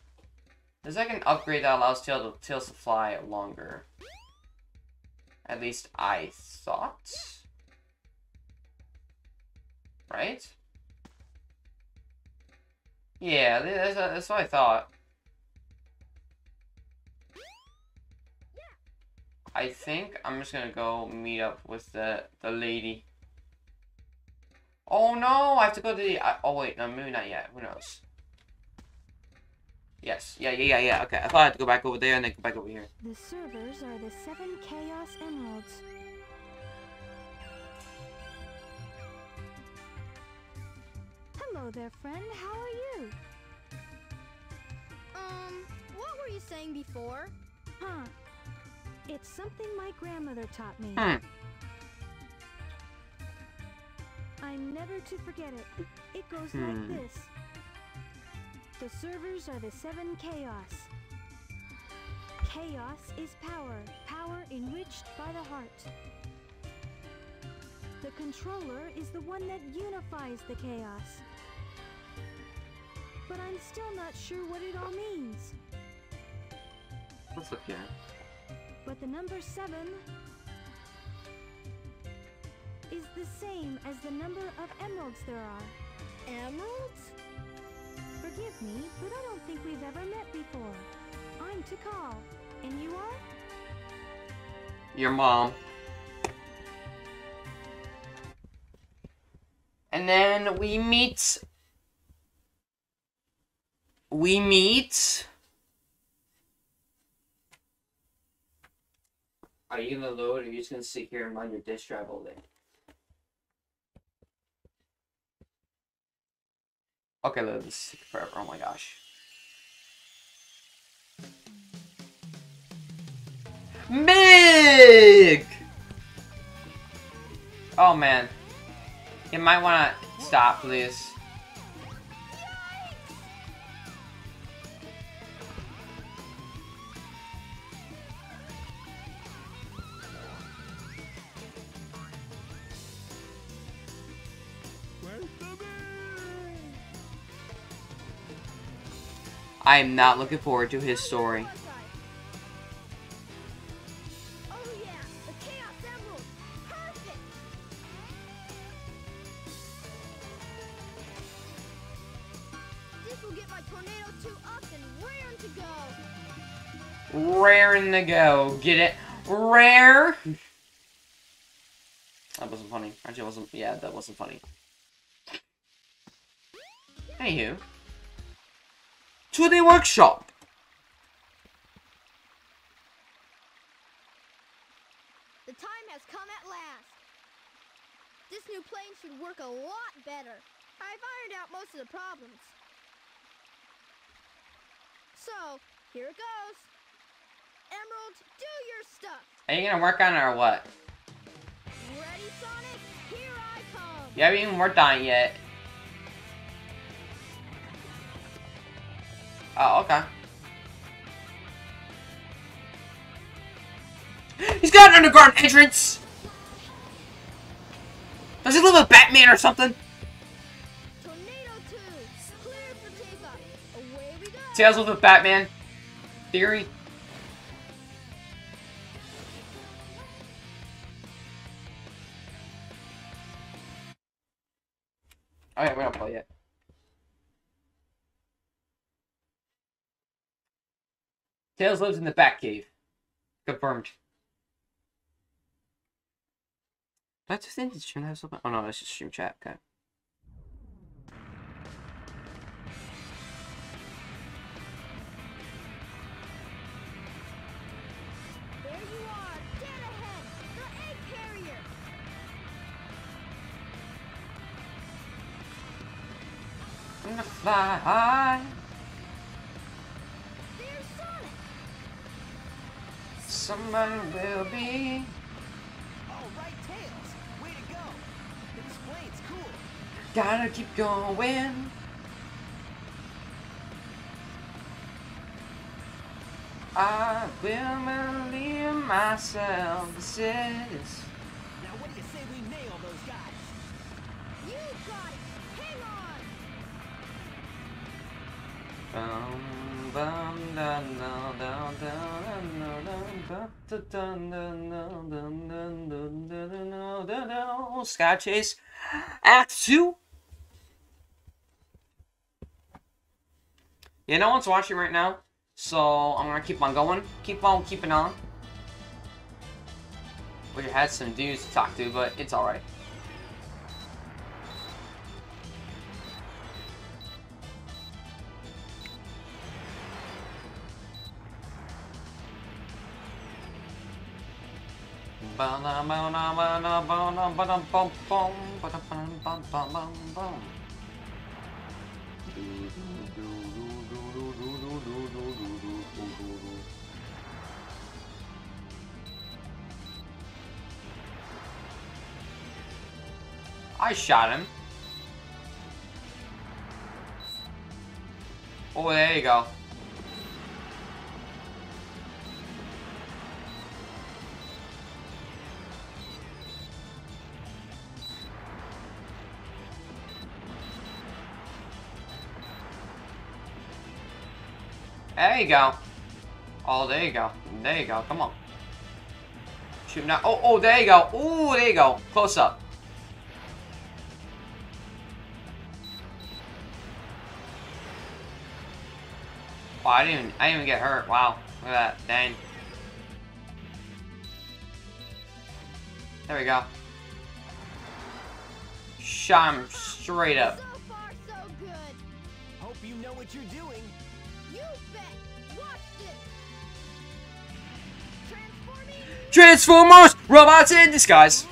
There's like an upgrade that allows Tails to, Tails to fly longer. At least I thought. Right? Yeah, that's, that's what I thought. I think I'm just gonna go meet up with the the lady. Oh no, I have to go to the. I oh wait, no, maybe not yet. Who knows? Yes, yeah, yeah, yeah, yeah. Okay, I thought I had to go back over there and then go back over here. The servers are the seven Chaos Emeralds. Hello there, friend. How are you? Um, what were you saying before? Huh. It's something my grandmother taught me. Hmm. I'm never to forget it. It goes Hmm. like this. The servers are the seven chaos. Chaos is power, power enriched by the heart. The controller is the one that unifies the chaos. But I'm still not sure what it all means. Let's look here. But the number seven is the same as the number of emeralds there are. Emeralds? Forgive me, but I don't think we've ever met before. I'm Tikal, and you are? Your mom. And then we meet. We meet. Are you gonna load or are you just gonna sit here and run your disk drive all day? Okay, this take forever. Oh my gosh. Big! Oh man. You might wanna stop, please. I am not looking forward to his story. Was I? Oh the Chaos Emerald. Perfect. This will get my Tornado 2 up and raring to go. Get it? Rare? That wasn't funny. Actually, wasn't. Yeah, that wasn't funny. Anywho. To the workshop. The time has come at last. This new plane should work a lot better. I've ironed out most of the problems. So, here it goes. Emerald, do your stuff. Are you gonna work on it or what? Ready, Sonic? Here I come. You haven't even worked on it yet. Oh, okay. He's got an underground entrance! Does he live with Batman or something? Tornado 2, clear for takeoff. Away we go. Tails live with Batman. Theory. Oh yeah, we don't play yet. Tails lives in the Batcave. Confirmed. That's just in the stream have. Oh no, that's just stream chat. Okay. Fly high. Somebody will be. All right, Tails. Way to go. This plane's cool. Gotta keep going. I will believe myself. This is. Dun. Sky Chase Act 2. Yeah, no one's watching right now, so I'm gonna keep on going. Keep on keeping on. We had some dudes to talk to, but it's alright. I shot him. Oh, there you go. There you go. Oh, there you go. There you go. Come on. Shoot now. Oh, oh, there you go. Oh, there you go. Close up. Wow, I didn't even, I didn't even get hurt. Wow. Look at that. Dang. There we go. Shot him straight up. So far, so good. Hope you know what you're doing. You Transformers! Robots in disguise!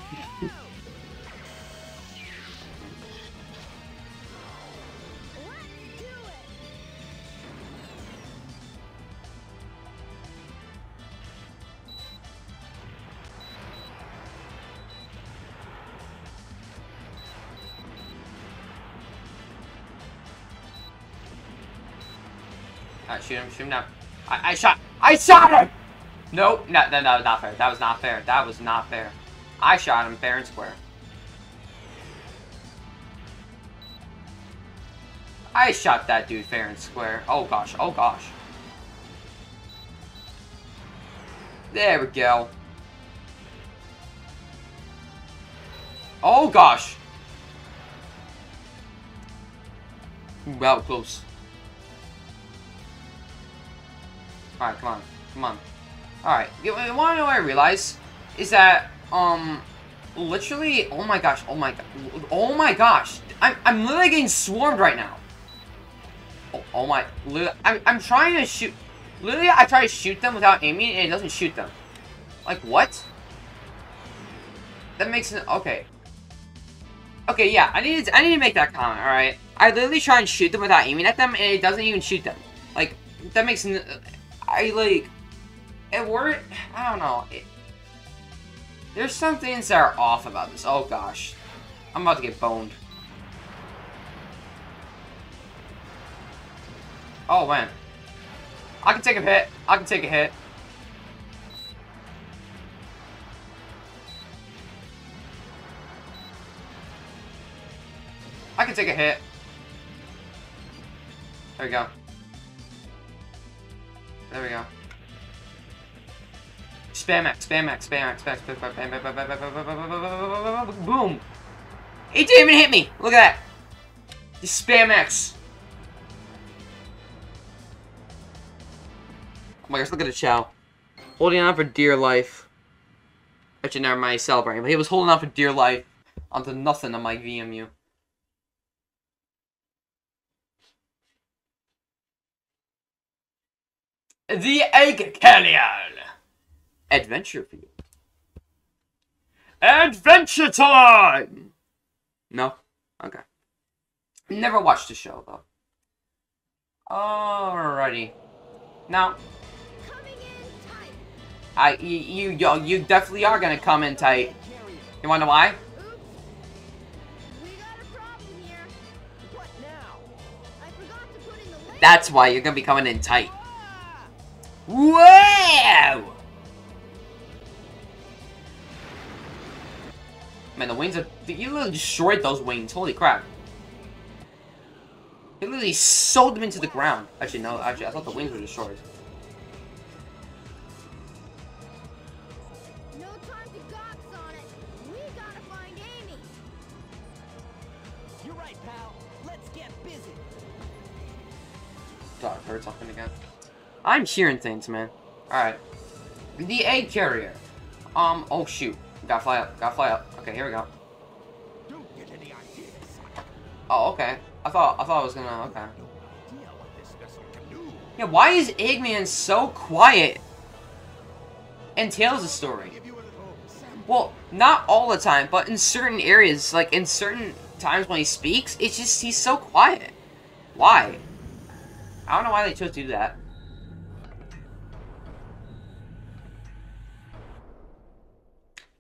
Alright, shoot him, shoot him now. I, I shot, I shot him! Nope, no, no, no, not fair. That was not fair. That was not fair. I shot him fair and square. I shot that dude fair and square. Oh gosh, oh gosh. There we go. Oh gosh. Was close. Alright, come on. Come on. Alright, you, you wanna know what I realize? Is that, um, literally, oh my gosh, oh my oh my gosh, I'm, I'm literally getting swarmed right now. Oh, oh my, I'm, I'm trying to shoot, literally I try to shoot them without aiming and it doesn't shoot them. Like, what? That makes it, okay. Okay, yeah, I need to, I need to make that comment, alright? I literally try and shoot them without aiming at them and it doesn't even shoot them. Like, that makes, I like, it worked. I don't know. It, there's some things that are off about this. Oh gosh, I'm about to get boned. Oh man, I can take a hit. I can take a hit. I can take a hit. There we go. There we go. Spam X, spam X, spam X, spam X, spam X, spam X, spam X, boom! He didn't even hit me! Look at that! Just spam X. Oh my gosh, look at the Chao. Holding on for dear life. Actually, never mind, he's celebrating, but he was holding on for dear life onto nothing on my VMU. The Egg Canyon! Adventure Field. Adventure time! No? Okay. Never watched the show, though. Alrighty. Now. I you you yo, you definitely are gonna come in tight. You wanna why? That's why you're gonna be coming in tight. Wow! Man, the wings are. You literally destroyed those wings. Holy crap. You literally sewed them into the ground. Actually, no, actually, I thought the wings were destroyed. No time to gawk on it. We gotta find Amy. You're right, pal. Let's get busy. Thought I heard something again. I'm hearing things, man. Alright. The egg carrier. Um, oh shoot. Gotta fly up, gotta fly up. Okay, here we go. Don't get any ideas. Oh, okay. I thought I thought I was gonna okay. No idea what this vessel can do. Yeah, why is Eggman so quiet? And Tails' story. A sample. Well, not all the time, but in certain areas, like in certain times when he speaks, it's just he's so quiet. Why? I don't know why they chose to do that.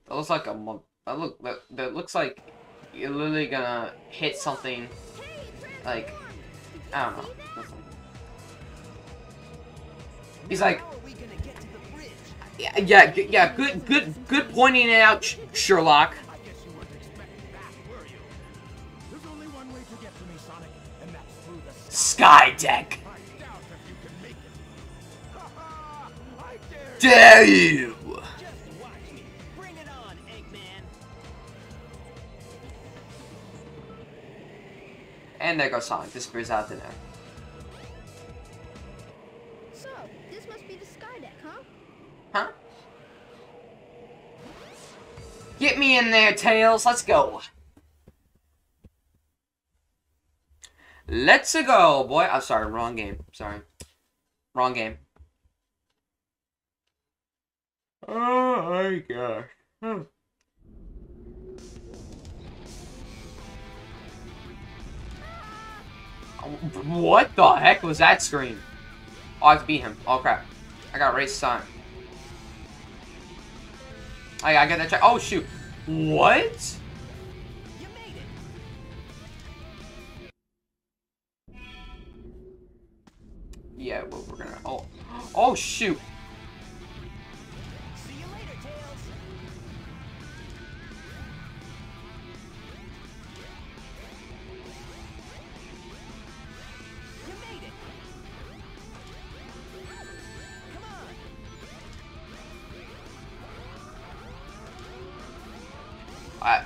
That looks like a mo- look that, that looks like you're literally gonna hit something like. I don't know. He's like, yeah, yeah, yeah. Good, good, good pointing it out, Sh- Sherlock. I guess you weren't And there goes Sonic. Disappears out the net. So, this must be the sky deck, huh? Huh? Get me in there, Tails. Let's go. Let's go, boy. I'm sorry, wrong game. Sorry. Wrong game. Oh my gosh. What the heck was that scream? Oh, I have to beat him. Oh crap. I got race time. Oh, I I gotta that check. Oh shoot. What? Yeah, well, we're gonna. Oh. [GASPS] Oh shoot.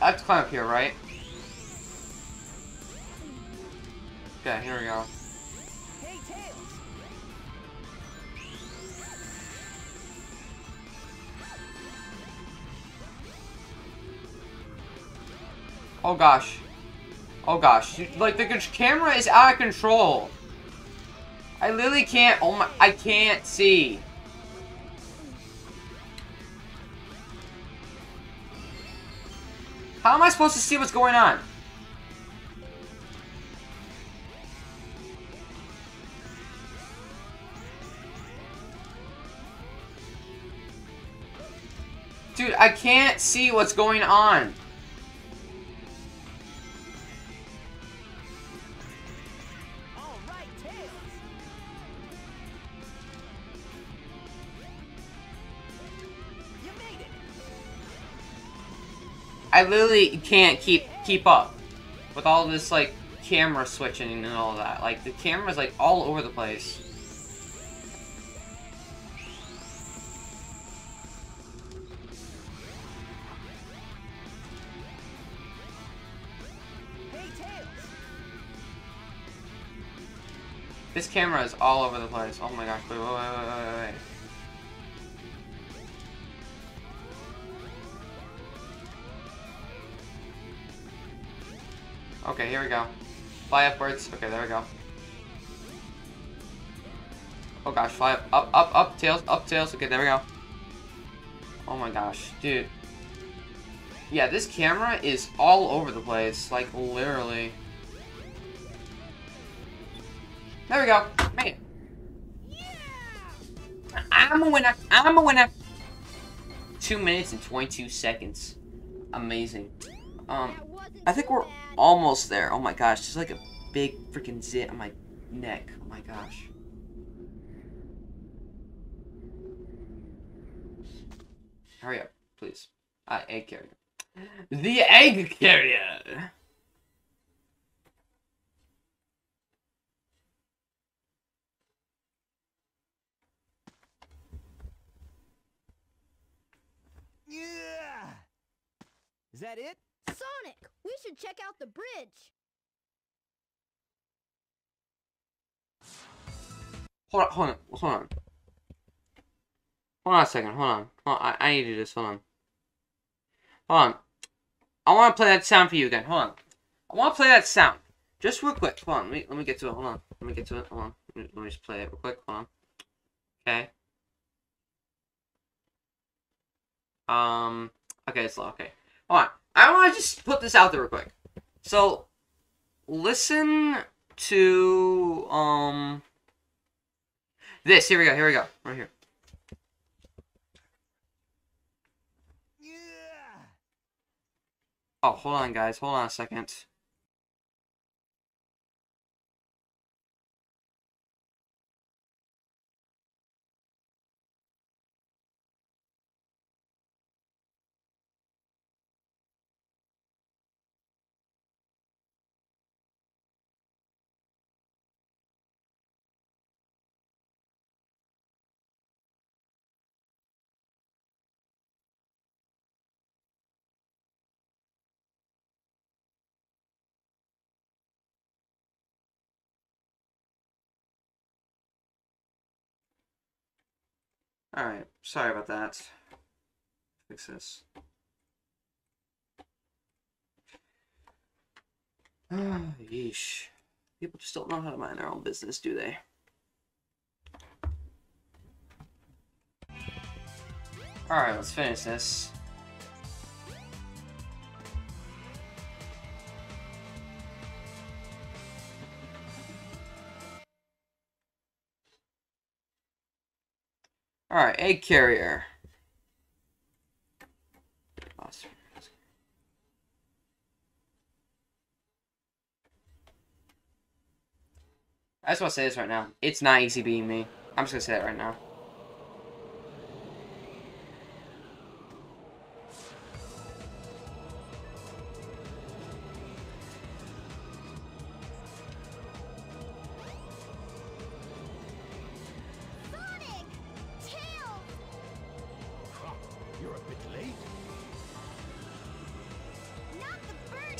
I, have to climb up here, right? Okay, here we go. Oh gosh. Oh gosh. Like, the camera is out of control. I literally can't. Oh my. I can't see. How am I supposed to see what's going on? Dude, I can't see what's going on. I literally can't keep keep up with all this like camera switching and all that. Like the camera's like all over the place. This camera is all over the place. Oh my gosh! Wait, wait, wait, wait, wait, Okay, here we go. Fly upwards. Okay, there we go. Oh gosh, fly up, up, up, up, tails, up, tails. Okay, there we go. Oh my gosh, dude. Yeah, this camera is all over the place, like literally. There we go. Man. I'm a winner. I'm a winner. Two minutes and 22 seconds. Amazing. Um, I think we're almost there. Oh my gosh, there's like a big freaking zit on my neck. Oh my gosh. Hurry up, please. Uh, egg carrier. The egg carrier! Yeah. Is that it? Sonic, we should check out the bridge. Hold on, hold on, hold on. Hold on a second, hold on. Hold on, I, I need to do this, hold on. Hold on. I want to play that sound for you again, hold on. I want to play that sound. Just real quick, hold on, let me, let me get to it, hold on. Let me get to it, hold on. Let me, let me just play it real quick, hold on. Okay. Um, okay, it's low, okay. Hold on. I want to just put this out there real quick. So, listen to, um... This, here we go, here we go. Right here. Yeah. Oh, hold on, guys. Hold on a second. Alright, sorry about that. Fix this. [SIGHS] Yeesh. People just don't know how to mind their own business, do they? Alright, let's finish this. Alright, egg carrier. I just want to say this right now. It's not easy being me. I'm just going to say that right now.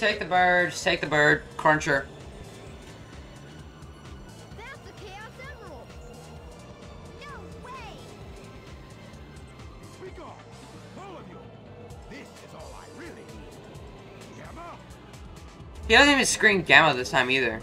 Take the bird. Just take the bird. Cruncher. That's the Chaos Emerald! No way! Be gone, all of you. This is all I really need. Gamma, He doesn't even scream Gamma this time either.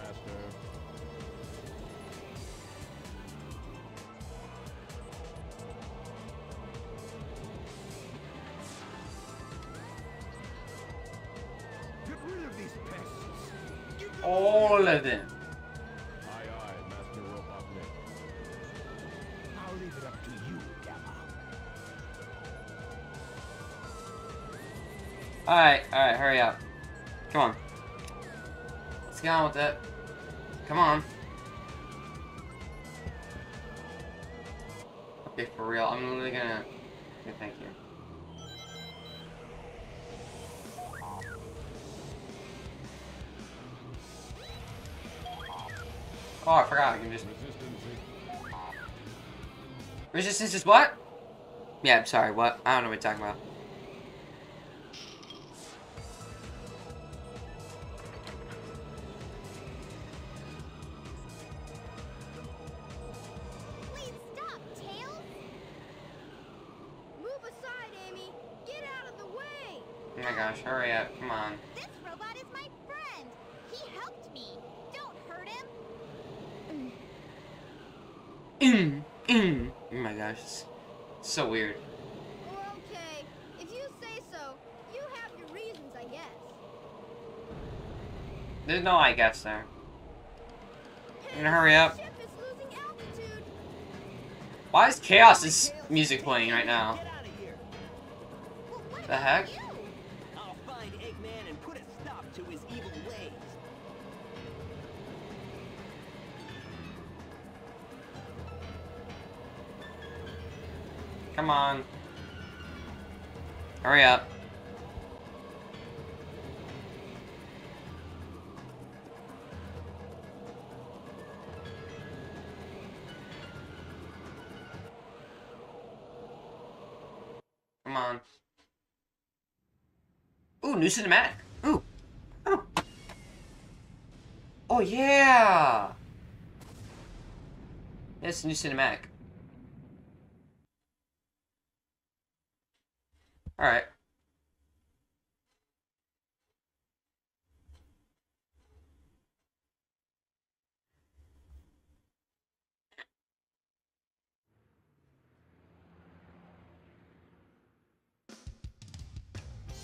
Alright, alright, hurry up. Come on. Let's get on with it. Come on. Okay, for real. I'm literally gonna. Okay, thank you. Oh, I forgot. I can just. Resistance is what? Yeah, I'm sorry, what? I don't know what you're talking about. So weird. Okay, if you say so, you have your reasons, I guess. There's no I guess there. You gonna hurry up? Ship is losing Why is Chaos's music playing right now? Get out of here. The heck? Come on. Hurry up. Come on. Ooh, new cinematic. Ooh. Oh. Oh yeah. Yes, new cinematic. Alright.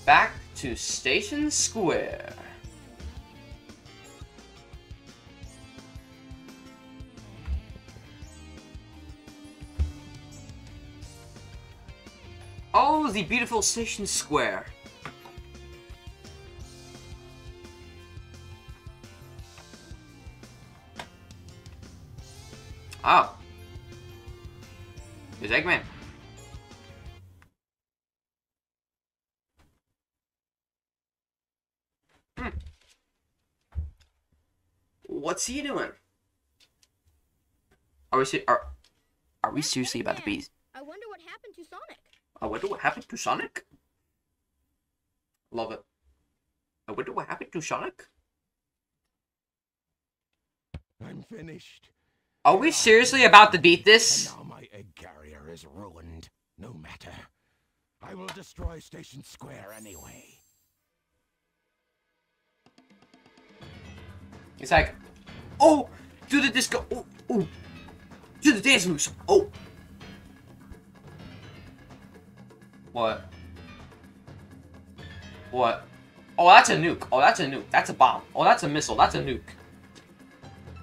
Back to Station Square. Oh, the beautiful Station Square. Oh. There's Eggman. Hmm. What's he doing? Are we are are we seriously about to be? Eggman. I wonder what happened to Sonic. I wonder what happened to Sonic. Love it. I wonder what happened to Sonic. I'm finished. Are we seriously about to beat And this? now my egg carrier is ruined. No matter. I will destroy Station Square anyway. It's like, oh, do the disco, oh, oh, do the dance moves, oh. What? What? Oh, that's a nuke. Oh, that's a nuke. That's a bomb. Oh, that's a missile. That's a nuke.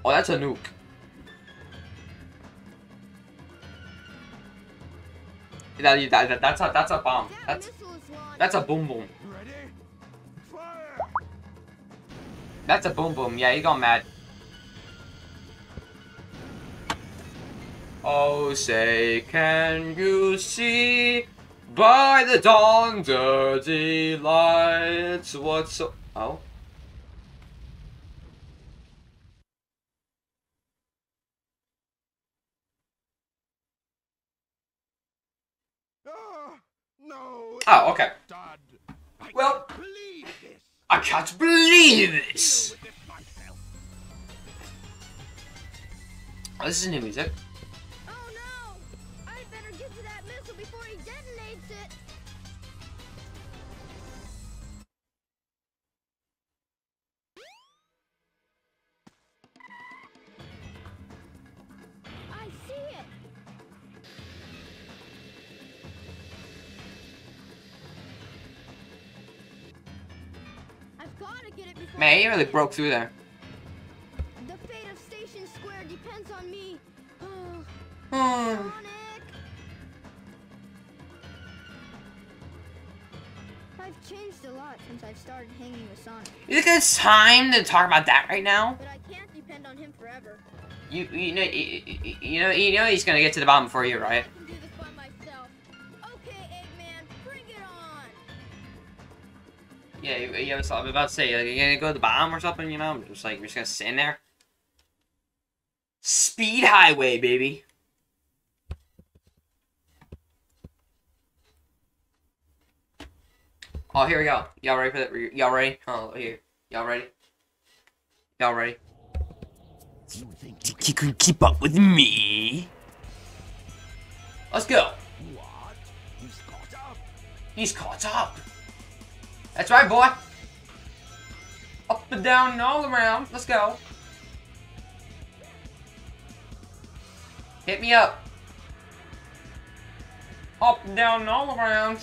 Oh, that's a nuke. That, that, that- that's a that's a bomb. That's that's a boom boom. That's a boom boom. Yeah, he got mad. Oh, say, can you see by the dawn, dirty lights what's so... Oh? Ah, no. Oh, okay. I Well- can't believe this. I can't believe this! Oh, this is new music. Man, he really broke through there. The fate of Station Square depends on me. [SIGHS] Hmm. Sonic! I've changed a lot since I've started hanging with Sonic, You think it's time to talk about that right now? but I can't depend on him forever. You you know you, you- you know you know he's gonna get to the bottom for you, right? Yeah, you, you was about to say like, you're gonna go to the bottom or something, you know? I'm Just like you're just gonna sit in there. Speed highway, baby. Oh, here we go. Y'all ready for that? Y'all ready? Oh, here. Y'all ready? Y'all ready? You think Think you can keep up with me? Let's go. What? He's caught up. He's caught up. That's right, boy. Up and down and all around. Let's go. Hit me up. Up and down and all around.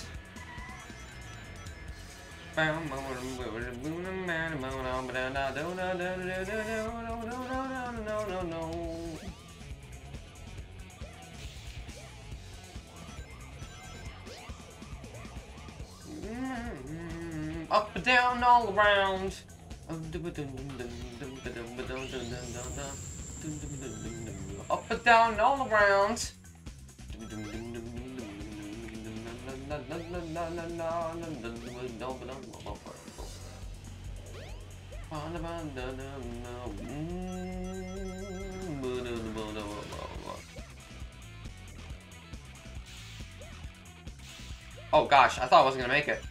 Mm-hmm. Up and down all around. Up and down all around. Oh gosh, I thought I wasn't gonna make it.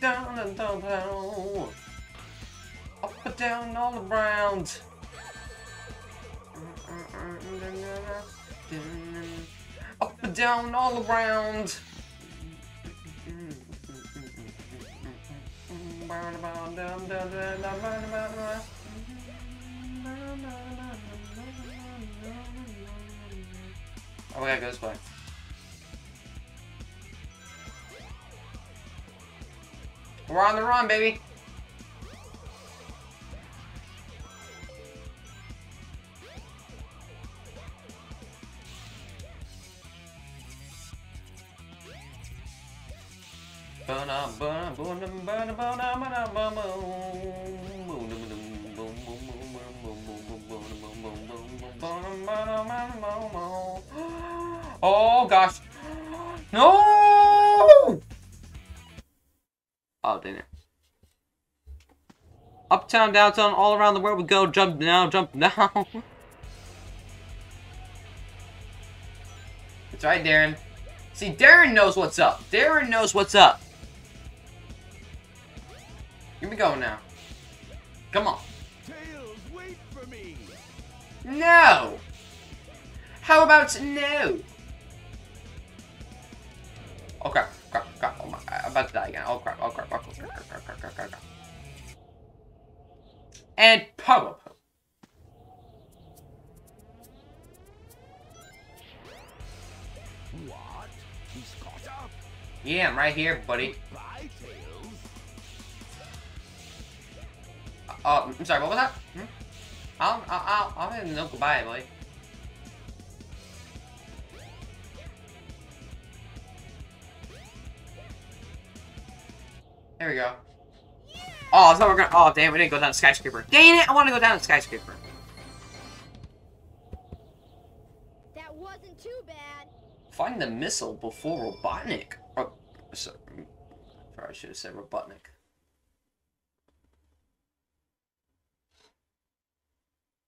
Down and down, down. Up and down all around. Mm, mm, mm, Up and down all around. Oh, we gotta go this way. We're on the run, baby. Oh gosh. No! Oh, dang it. Uptown, downtown, all around the world we go. Jump now, jump now. That's right, Darren. See, Darren knows what's up. Darren knows what's up. Here we go now. Come on. Tails, wait for me. No! How about no? Oh crap, crap, crap, oh my, I'm about to die again. Oh crap, oh crap, oh crap, crap, crap, crap, crap, crap, crap, crap. And power up. What? He's caught up. Yeah, I'm right here, buddy. Uh, I'm sorry, what was that? Hmm? I'll, I'll, I'll, I'll no goodbye, buddy. There we go. Oh, I thought we were gonna. Oh, damn, we didn't go down the skyscraper. Dang it, I want to go down the skyscraper. That wasn't too bad. Find the missile before Robotnik. Oh, sorry. I should have said Robotnik.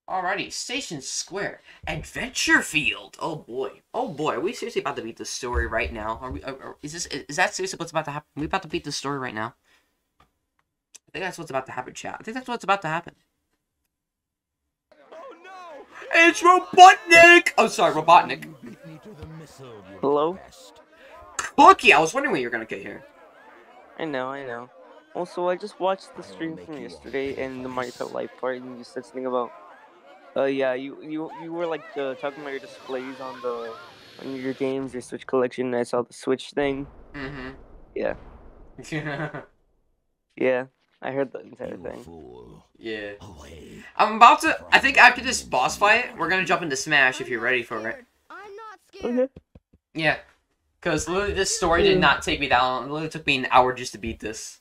Alrighty, Station Square, Adventure Field. Oh boy, oh boy, are we seriously about to beat this story right now? Are we? Are, are- is this? Is that seriously what's about to happen? Are we about to beat this story right now? I think that's what's about to happen, chat. I think that's what's about to happen. Oh no! It's Robotnik. Oh, sorry, Robotnik. Beat me to the missile, you Hello? Cookie, I was wondering when you were gonna get here. I know, I know. Also, I just watched the stream from yesterday and the Mario. Kart Live part, and you said something about. Uh, yeah, you you you were like uh, talking about your displays on the on your games, your Switch collection. I saw the Switch thing. Mm-hmm. Yeah. [LAUGHS] Yeah, I heard the entire You thing. fool. yeah. Away. I'm about to. I think after this boss fight, we're gonna jump into Smash if you're ready for it. I'm not scared. Okay. Yeah. Because literally, this story did not take me that long. It literally took me an hour just to beat this.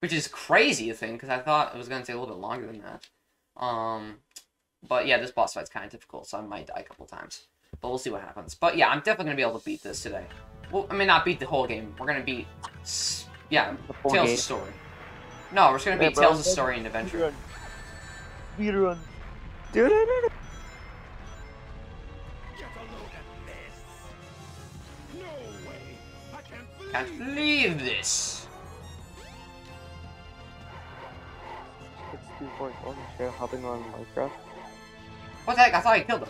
Okay. Which is crazy to think, because I thought it was gonna take a little bit longer than that. Um, but yeah, this boss fight's kind of difficult, so I might die a couple times. But we'll see what happens. But yeah, I'm definitely gonna be able to beat this today. Well, I mean, not beat the whole game. We're gonna beat, s- yeah, The full Tails' game. story. No, we're just gonna Yeah, beat bro. Tails' story and adventure. Speedrun. Dude, Get a load of this. No. I can't believe Can't believe this. Two point one. Share hopping on Minecraft. What the heck? I thought I killed him.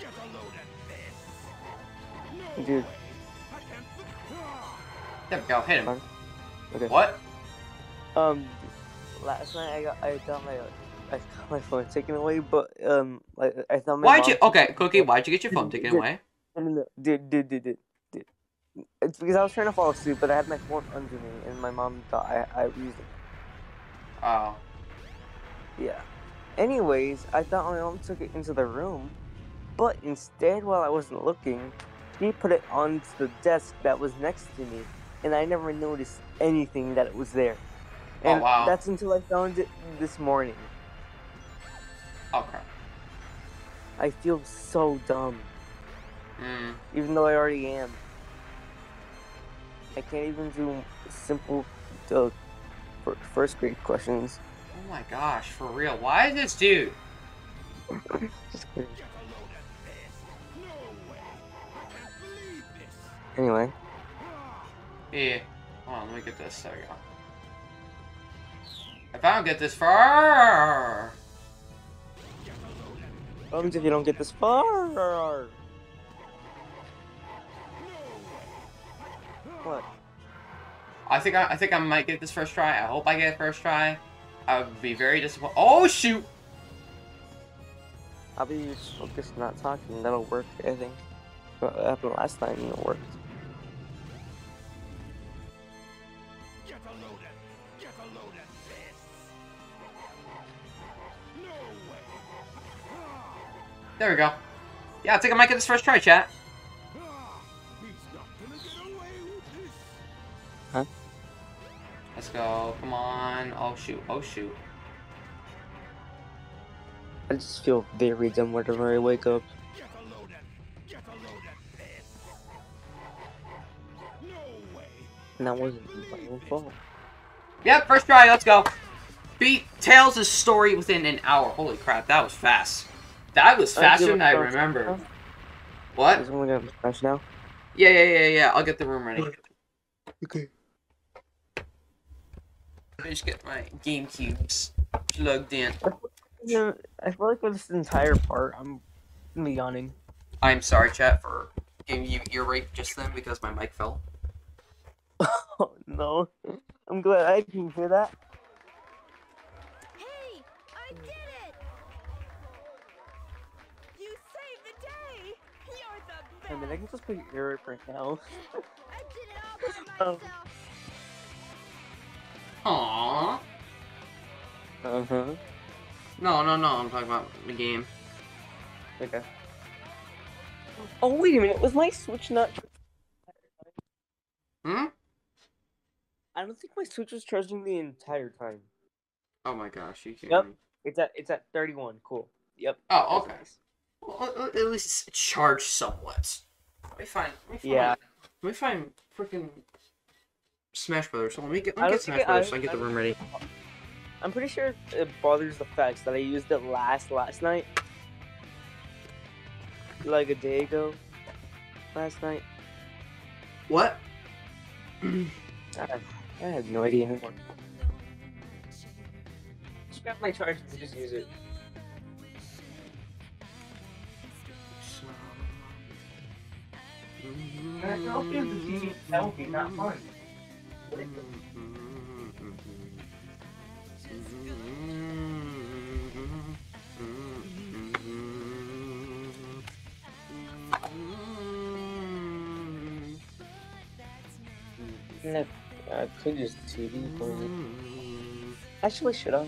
Get a load of this. No Dude. way. I can't believe. There we go. Hit him. Okay. What? Um, last night I got I got my I got my phone taken away, but um, like I thought my Why'd mom you? Okay, Cookie. Why'd you get your phone [LAUGHS] taken Dude, away? [LAUGHS] Dude, dude, dude, dude. It's because I was trying to fall asleep, but I had my phone under me, and my mom thought I, I used it. Oh. Yeah. Anyways, I thought my mom took it into the room, but instead, while I wasn't looking, she put it onto the desk that was next to me, and I never noticed anything that it was there. Oh, And wow. that's until I found it this morning. Okay. I feel so dumb, Mm. even though I already am. I can't even do simple uh, first grade questions. Oh my gosh, for real. Why is this dude? Just kidding. Get a load of this. No way. I can't believe this. Anyway, Ah, Yeah. Hold on, let me get this. There we go. If I don't get this far. get a load of what if you don't get this far? What? I think I, I think I might get this first try. I hope I get it first try. I would be very disappointed. Oh shoot! I'll be focused, not talking. That'll work, I think. What happened last time, and it worked. Get a load of get a load of this. No way. There we go. Yeah, I think I might get this first try, chat. Let's go. Come on. Oh shoot. Oh shoot. I just feel very dumb whenever I wake up. Get a load of get a load of this. No way. And that wasn't my own fault. Yep, first try. Let's go. Beat Tails' story within an hour. Holy crap, that was fast. That was faster give than it I a- remember. What? Is only gonna smash now? Yeah, yeah, yeah, yeah. I'll get the room ready. Okay. Let me just get my GameCubes plugged in. Yeah, I feel like for this entire part, I'm gonna be yawning. I'm sorry, chat, for giving you ear rape just then because my mic fell. Oh [LAUGHS] no. I'm glad I didn't hear that. Hey, I did it! You saved the day! You're the best! I mean, I can just put your ear rape right now. I did it all by [LAUGHS] Oh. myself! Aww. Uh huh. No, no, no. I'm talking about the game. Okay. Oh wait a minute, was my Switch not? Hmm? I don't think my Switch was charging the entire time. Oh my gosh, you kidding Yep. me? It's at it's at 31. Cool. Yep. Oh, okay. nice. Well, at- at least it's charged somewhat. Let me find. Let me find Yeah. Let me find freaking Smash Brothers. So let me get, let me get Smash think I- Brothers so I can get the room ready. I'm pretty sure it bothers the facts that I used it last last night. Like a day ago. Last night. What? [CLEARS THROAT] I, I have no idea anymore. Just grab my charger and just use it. That would be not fun. Uh, I could use the TV, but actually, should I?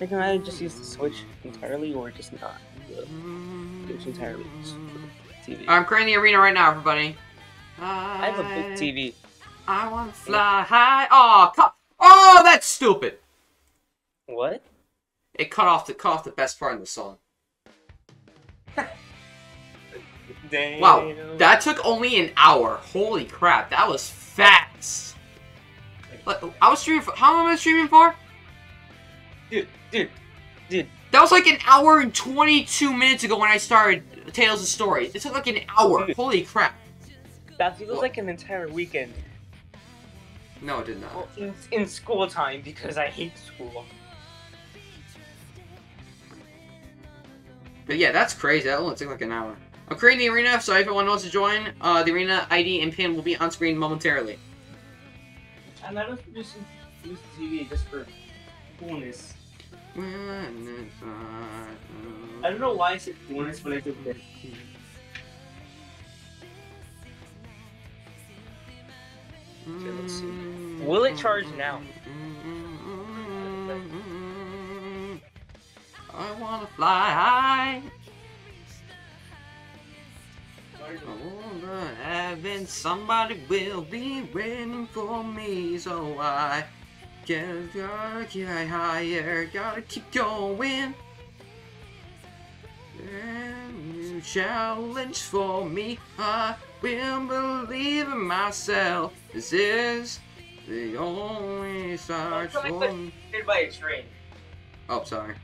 I can either just use the Switch entirely or just not the Switch entirely. TV. I'm creating the arena right now, everybody. I have a big TV. I want to fly high. Oh, cut. Oh, that's stupid. What? It cut off the cut off the best part of the song. [LAUGHS] Damn. Wow, that took only an hour. Holy crap, that was fast. Like, I was streaming for how long am I streaming for? dude, dude, dude. That was like an hour and 22 minutes ago when I started Tales of Stories. It took like an hour. Dude. Holy crap. That feels like an entire weekend. No, it did not. Well, in, in school time because I hate school. But yeah, that's crazy. That only took like an hour. I'm creating the arena, so if anyone wants to join, uh, the arena ID and pin will be on screen momentarily. And I don't just use the TV just for coolness. hard. I don't know why I said bonus, but I did that. let's see. Will it charge now? I wanna fly high. Oh, Over heaven, somebody will be waiting for me, so I get, get higher, gotta keep going. And new challenge for me, I will believe in myself. This is the only search for me. Hit by a train Oh, sorry.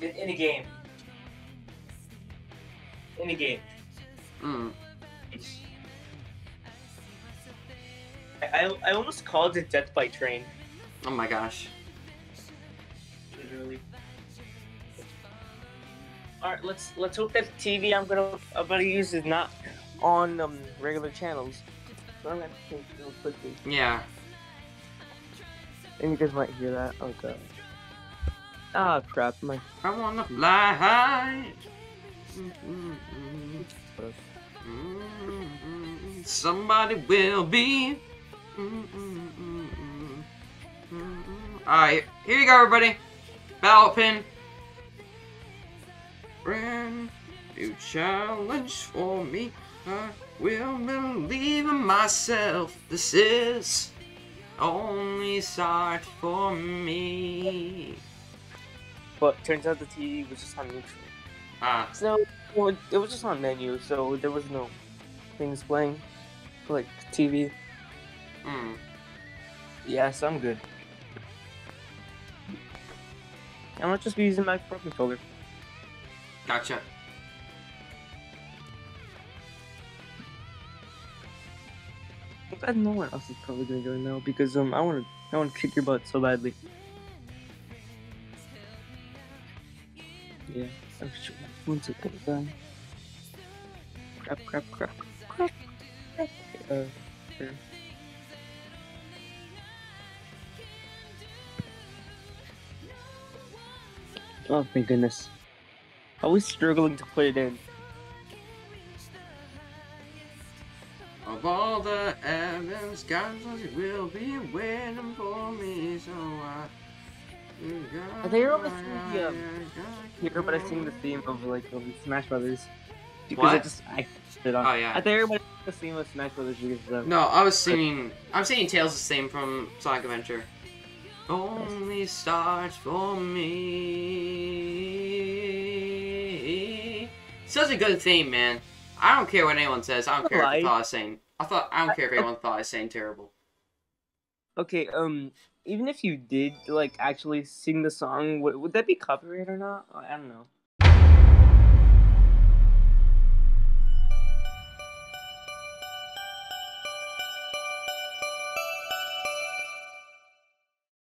in, in a game. In a game. Mm. I, I, I almost called it death by train. Oh my gosh. Literally. All right, let's let's hope that TV I'm gonna I'm gonna use is not on um regular channels. So I'm gonna take real quickly. Yeah. And you guys might hear that. Oh god. Ah crap, my I wanna fly high. Somebody will be. Alright, here you go, everybody. Ballot pin. Brand new challenge for me. I will believe in myself. This is only start for me. but turns out the TV was just on neutral. Ah, So well, it was just on menu, so there was no things playing like TV. mm. Yes, I'm good. I might just be using my Pro controller. Gotcha. Glad no one else is probably gonna join now because um I wanna I wanna kick your butt so badly. Yeah, I'm sure. One second. Um, crap, crap, crap, crap, crap. Uh, there. Oh, thank goodness. I was struggling to put it in. Of all the evidence, God will be waiting for me, so I. Have they ever seen the, um, Here, but I sing the theme of like of Smash Brothers. Because I just I it on. Oh, yeah. I think everybody the theme of Smash Brothers because um, No, I was singing. I'm singing Tails the Same from Sonic Adventure. Only stars for me. Such a good theme, man. I don't care what anyone says. I don't care if they thought I was saying. I thought I don't care if anyone thought I was saying terrible. Okay, um, even if you did like actually sing the song, would, would that be copyright or not? I don't know.